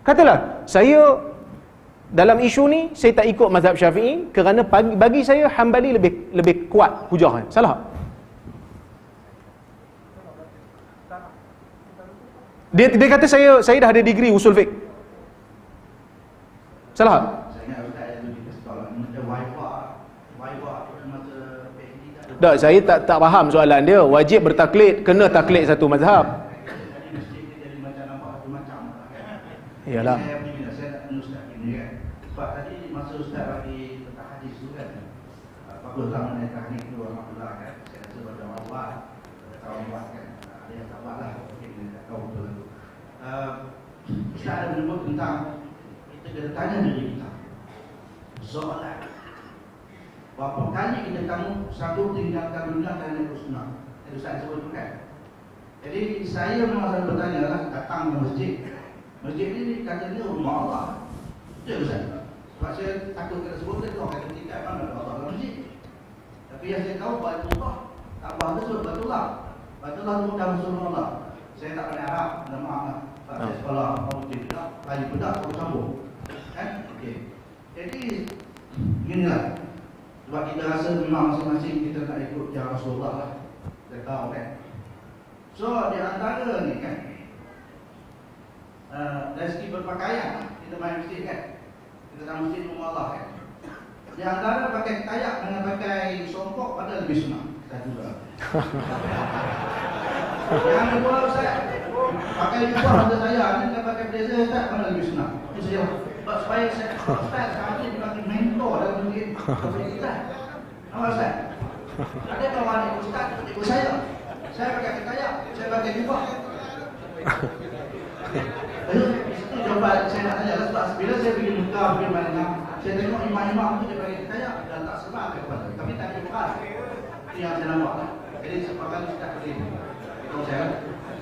Katalah, saya dalam isu ni saya tak ikut mazhab Syafi'i kerana bagi, saya Hambali lebih lebih kuat hujahnya. Salah? Dia dia kata saya saya dah ada degree usul fiqh. Salah? tak? Saya tak Tak, saya tak tak faham soalan dia. Wajib bertaklid, kena taklid satu mazhab. Iyalah. Saya pergi nak saya nak tanya Ustaz ini Sebab tadi masa Ustaz bagi tentang hadis tu kan Bagus mengenai tahnik tu Alhamdulillah kan Saya rasa pada Allah Kawan buat kan Ah, Ada yang sabar lah Mungkin dia tak tahu betul tu Ah, Ustaz ada menyebut tentang Kita kena tanya diri kita. Soalan. Berapa kali kita kamu Satu tinggalkan dunia dan ikut sunnah Itu Ustaz sebut tu kan? Jadi saya memang selalu bertanya lah Datang ke masjid. Masjid ini katanya rumah Allah. Betul Ustaz? Sebab saya takut kena sebut tahu kata tidak Mana ada Allah dalam masjid. Tapi yang saya tahu Baitullah. Kaabah itu sebut Baitullah. Baitullah itu mudah masuk rumah Allah Saya tak pernah Arab Minta maaf lah Sebab saya sekolah Kamu tidak Lagi bedak Kamu sambung Okey. Jadi Inilah Sebab kita rasa memang masing-masing Kita nak ikut Jalan Rasulullah lah. Kita tahu kan? So di antara ni kan? Uh, dari segi berpakaian kita main masjid kan? Kita dalam masjid rumah Allah kan? Di antara pakai kayak dengan pakai songkok pada lebih senang. Saya juga yang kedua Ustaz pakai jubah pada saya. Ni dengan pakai blazer Ustaz mana lebih senang? Saja sebab supaya saya Ustaz sekarang ni dipanggil mentor dalam masjid kita nampak Ustaz? Ada kawan ikut Ustaz ikut saya. Saya pakai kayak saya pakai jubah. Itu jawapan saya nak tanya. Lah bila saya pergi Mekah pergi Madinah Saya tengok imam-imam tu dia bagi kaya dan tak sebab ke kepada. Tapi tak ada. Itu yang saya nampak. Jadi kita tak boleh. Itu saya.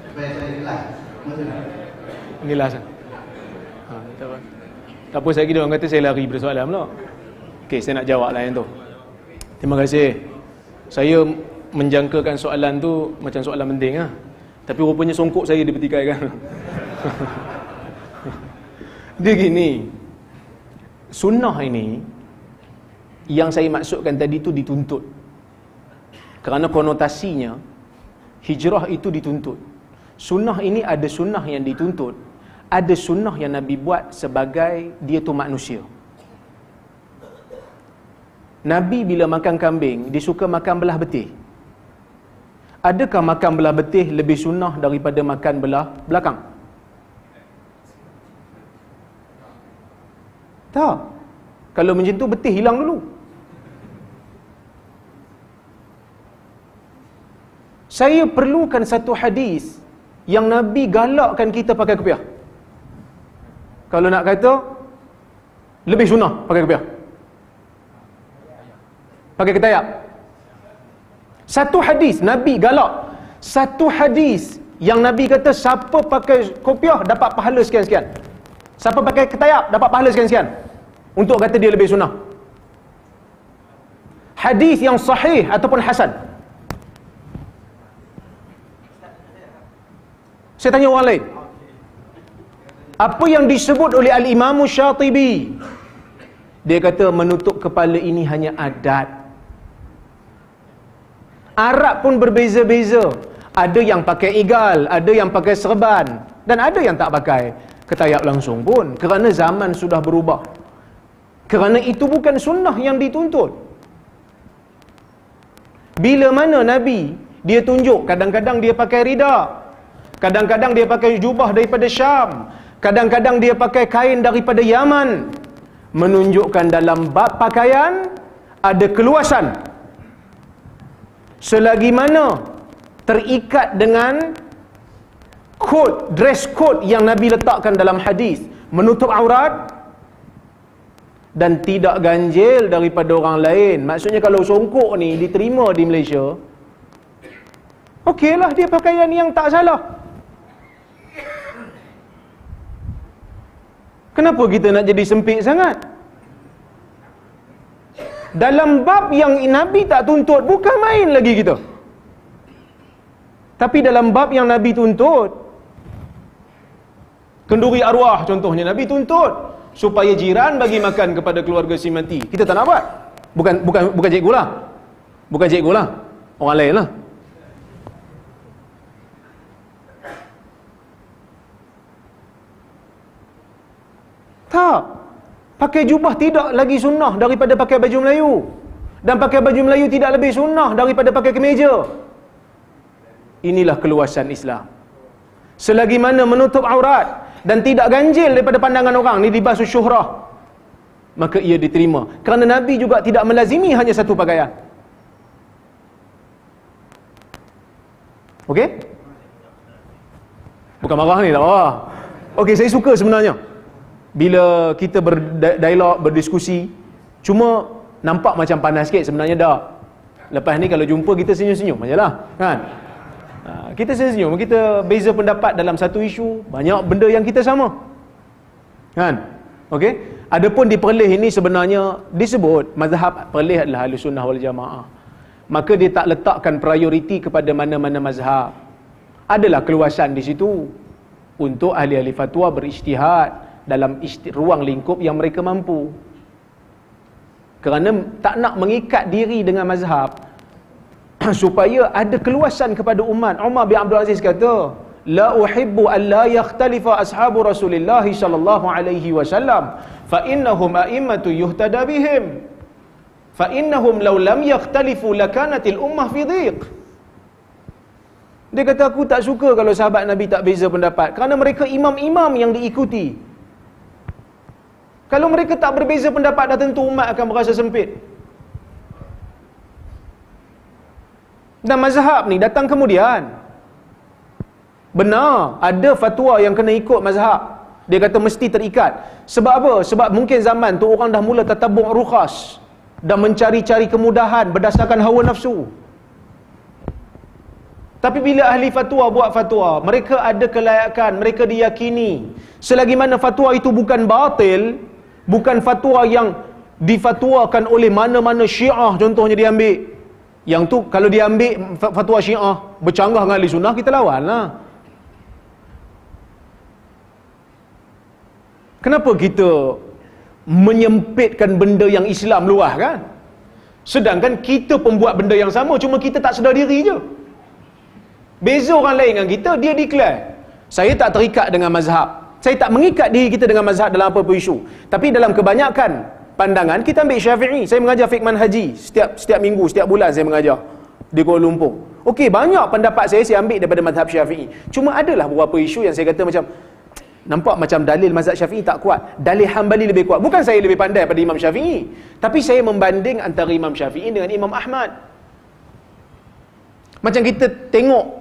Supaya saya jelas. Inilah sah. Ha, tak apa. Tak apa saya kira orang kata saya lari pada soalan pula. Okey, saya nak jawab lah yang tu. Terima kasih. Saya menjangkakan soalan tu macam soalan penting lah. Tapi rupanya songkok saya dipertikaikan. Dia gini. Sunnah ini yang saya maksudkan tadi tu dituntut. Kerana konotasinya hijrah itu dituntut. Sunnah ini ada sunnah yang dituntut. Ada sunnah yang Nabi buat sebagai dia tu manusia. Nabi bila makan kambing, dia suka makan belah betih. Adakah makan belah betih lebih sunnah daripada makan belah belakang? Tak. Kalau macam tu betih hilang dulu. Saya perlukan satu hadis yang Nabi galakkan kita pakai kepiah. Kalau nak kata lebih sunnah pakai kepiah. Pakai ketayap. Satu hadis Nabi galak. Satu hadis yang Nabi kata siapa pakai kopiah dapat pahala sekian-sekian. Siapa pakai ketayap dapat pahala sekian-sekian. Untuk kata dia lebih sunnah. Hadis yang sahih ataupun hasan. Saya tanya orang lain. Apa yang disebut oleh Al-Imam Syatibi? Dia kata menutup kepala ini hanya adat. Arab pun berbeza-beza. Ada yang pakai igal, ada yang pakai serban dan ada yang tak pakai ketayap langsung pun kerana zaman sudah berubah. Kerana itu bukan sunnah yang dituntut. Bila mana Nabi dia tunjuk kadang-kadang dia pakai rida, kadang-kadang dia pakai jubah daripada Syam, kadang-kadang dia pakai kain daripada Yaman, menunjukkan dalam bab pakaian ada keluasan. Selagi mana terikat dengan kod dress code yang Nabi letakkan dalam hadis menutup aurat dan tidak ganjil daripada orang lain. Maksudnya kalau songkok ni diterima di Malaysia, okeylah dia pakaian yang tak salah. Kenapa kita nak jadi sempit sangat? Dalam bab yang Nabi tak tuntut, bukan main lagi kita. Tapi dalam bab yang Nabi tuntut, kenduri arwah contohnya, Nabi tuntut supaya jiran bagi makan kepada keluarga si mati. Kita tak nak buat. Bukan bukan bukan cikgu lah. Bukan cikgu lah. Orang lain lah. Tak. Pakai jubah tidak lagi sunnah daripada pakai baju Melayu. Dan pakai baju Melayu tidak lebih sunnah daripada pakai kemeja. Inilah keluasan Islam. Selagi mana menutup aurat dan tidak ganjil daripada pandangan orang ni libas syuhrah maka ia diterima kerana nabi juga tidak melazimi hanya satu pakaian okey bukan marah ni marah okey saya suka sebenarnya bila kita berdialog berdiskusi cuma nampak macam panas sikit sebenarnya dah lepas ni kalau jumpa kita senyum-senyum ajalah kan Ha, kita senyum, kita beza pendapat dalam satu isu, banyak benda yang kita sama. Kan? Okey? Adapun di Perlis ini sebenarnya disebut mazhab Perlis adalah Ahlus Sunnah wal Jamaah. Maka dia tak letakkan prioriti kepada mana-mana mazhab. Adalah keluasan di situ untuk ahli-ahli fatwa berijtihad dalam ruang lingkup yang mereka mampu. Kerana tak nak mengikat diri dengan mazhab, supaya ada keluasan kepada umat. Umar bin Abdul Aziz kata, "La uhibbu an la yakhtalifa ashabu Rasulillah sallallahu alaihi wasallam, fa innahum a'immatu yuhtada bihim. Fa innahum law lam yakhtalifu lakanatil ummah fi dhiq." Dia kata aku tak suka kalau sahabat Nabi tak beza pendapat kerana mereka imam-imam yang diikuti. Kalau mereka tak berbeza pendapat dah tentu umat akan merasa sempit. Dan mazhab ni datang kemudian. Benar, ada fatwa yang kena ikut mazhab. Dia kata mesti terikat. Sebab apa? Sebab mungkin zaman tu orang dah mula tertabung rukhas dan mencari-cari kemudahan berdasarkan hawa nafsu. Tapi bila ahli fatwa buat fatwa, mereka ada kelayakan, mereka diyakini. Selagi mana fatwa itu bukan batil, bukan fatwa yang difatwakan oleh mana-mana syiah contohnya diambil. Yang tu kalau diambil fatwa syiah bercanggah dengan ahli sunnah, kita lawan lah. Kenapa kita menyempitkan benda yang Islam luah kan? Sedangkan kita pembuat benda yang sama, cuma kita tak sedar diri je. Beza orang lain dengan kita, dia declare. Saya tak terikat dengan mazhab. Saya tak mengikat diri kita dengan mazhab dalam apa-apa isu. Tapi dalam kebanyakan pandangan, kita ambil syafi'i. Saya mengajar fikman haji. Setiap setiap minggu, setiap bulan saya mengajar. Di Kuala Lumpur. Okey, banyak pendapat saya, saya ambil daripada mazhab syafi'i. Cuma adalah beberapa isu yang saya kata macam, Nampak macam dalil mazhab syafi'i tak kuat. Dalil hambali lebih kuat. Bukan saya lebih pandai pada Imam Syafi'i. Tapi saya membanding antara Imam Syafi'i dengan Imam Ahmad. Macam kita tengok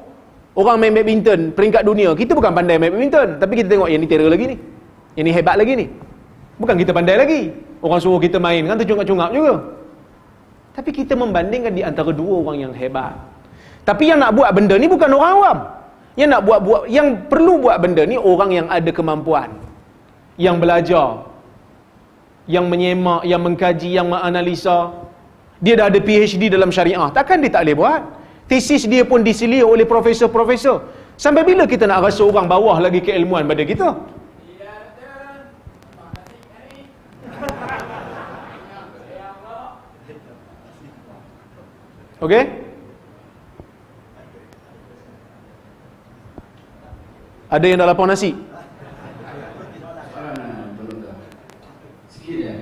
orang main badminton peringkat dunia. Kita bukan pandai main badminton. Tapi kita tengok yang ni terror lagi ni. Yang ni hebat lagi ni. Bukan kita pandai lagi. Orang suruh kita main kan tercungap-cungap juga. Tapi kita membandingkan di antara dua orang yang hebat. Tapi yang nak buat benda ni bukan orang awam. Yang nak buat buat yang perlu buat benda ni orang yang ada kemampuan. Yang belajar. Yang menyemak, yang mengkaji, yang menganalisa. Dia dah ada PhD dalam syariah. Takkan dia tak boleh buat? Tesis dia pun disilir oleh profesor-profesor. Sampai bila kita nak rasa orang bawah lagi keilmuan pada kita? Okey? Ada yang dah lapar nasi? Ya.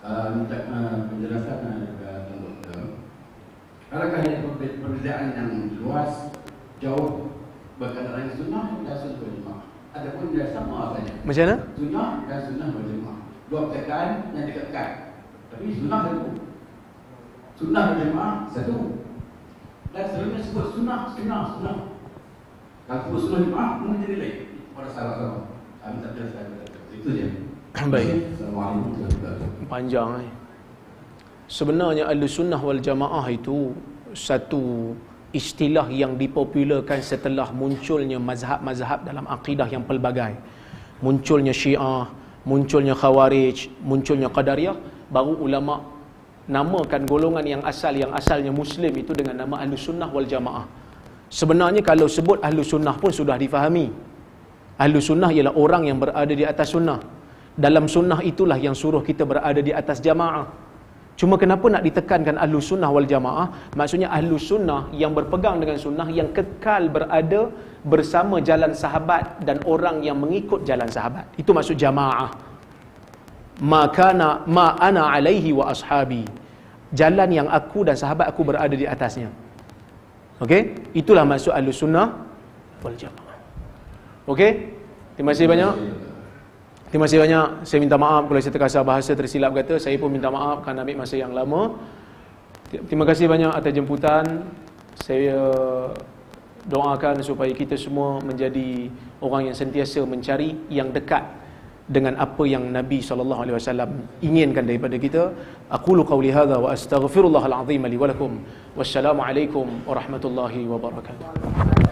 Uh, minta uh, penjelasan uh, dekat Tuan Doktor. Ada perbezaan yang luas, jauh berkaitan dengan sunnah dan sunnah berjemaah? Adapun dia sama saja. Macam mana? Sunnah dan sunnah berjemaah. Dua perkataan yang dekat-dekat. Tapi sunnah satu. Sunnah berjemaah satu. Dan selalunya sebut sunnah, sunnah, sunnah. Kalau sebut sunnah berjemaah, mungkin jadi lain. Pada salah-salah. Kami tak jelaskan. Itu je. Baik. Panjang eh. Sebenarnya ahli sunnah wal jamaah itu satu istilah yang dipopularkan setelah munculnya mazhab-mazhab dalam akidah yang pelbagai. Munculnya Syiah, munculnya Khawarij, munculnya Qadariyah, baru ulama namakan golongan yang asal yang asalnya Muslim itu dengan nama ahli sunnah wal jamaah. Sebenarnya kalau sebut ahli sunnah pun sudah difahami. Ahli sunnah ialah orang yang berada di atas sunnah. Dalam sunnah itulah yang suruh kita berada di atas jamaah. Cuma kenapa nak ditekankan ahlu sunnah wal jamaah? Maksudnya ahlu sunnah yang berpegang dengan sunnah yang kekal berada bersama jalan sahabat dan orang yang mengikut jalan sahabat. Itu maksud jamaah. Makana ma ana alaihi wa ashabi. Jalan yang aku dan sahabat aku berada di atasnya. Okey? Itulah maksud ahlu sunnah wal jamaah. Okey? Terima kasih banyak. Terima kasih banyak. Saya minta maaf kalau saya terkasar bahasa tersilap kata. Saya pun minta maaf kerana ambil masa yang lama. Terima kasih banyak atas jemputan. Saya doakan supaya kita semua menjadi orang yang sentiasa mencari yang dekat dengan apa yang Nabi sallallahu alaihi wasallam inginkan daripada kita. Aqulu qawli hadha wa astaghfirullahal azim li wa lakum. Wassalamu alaikum warahmatullahi wabarakatuh.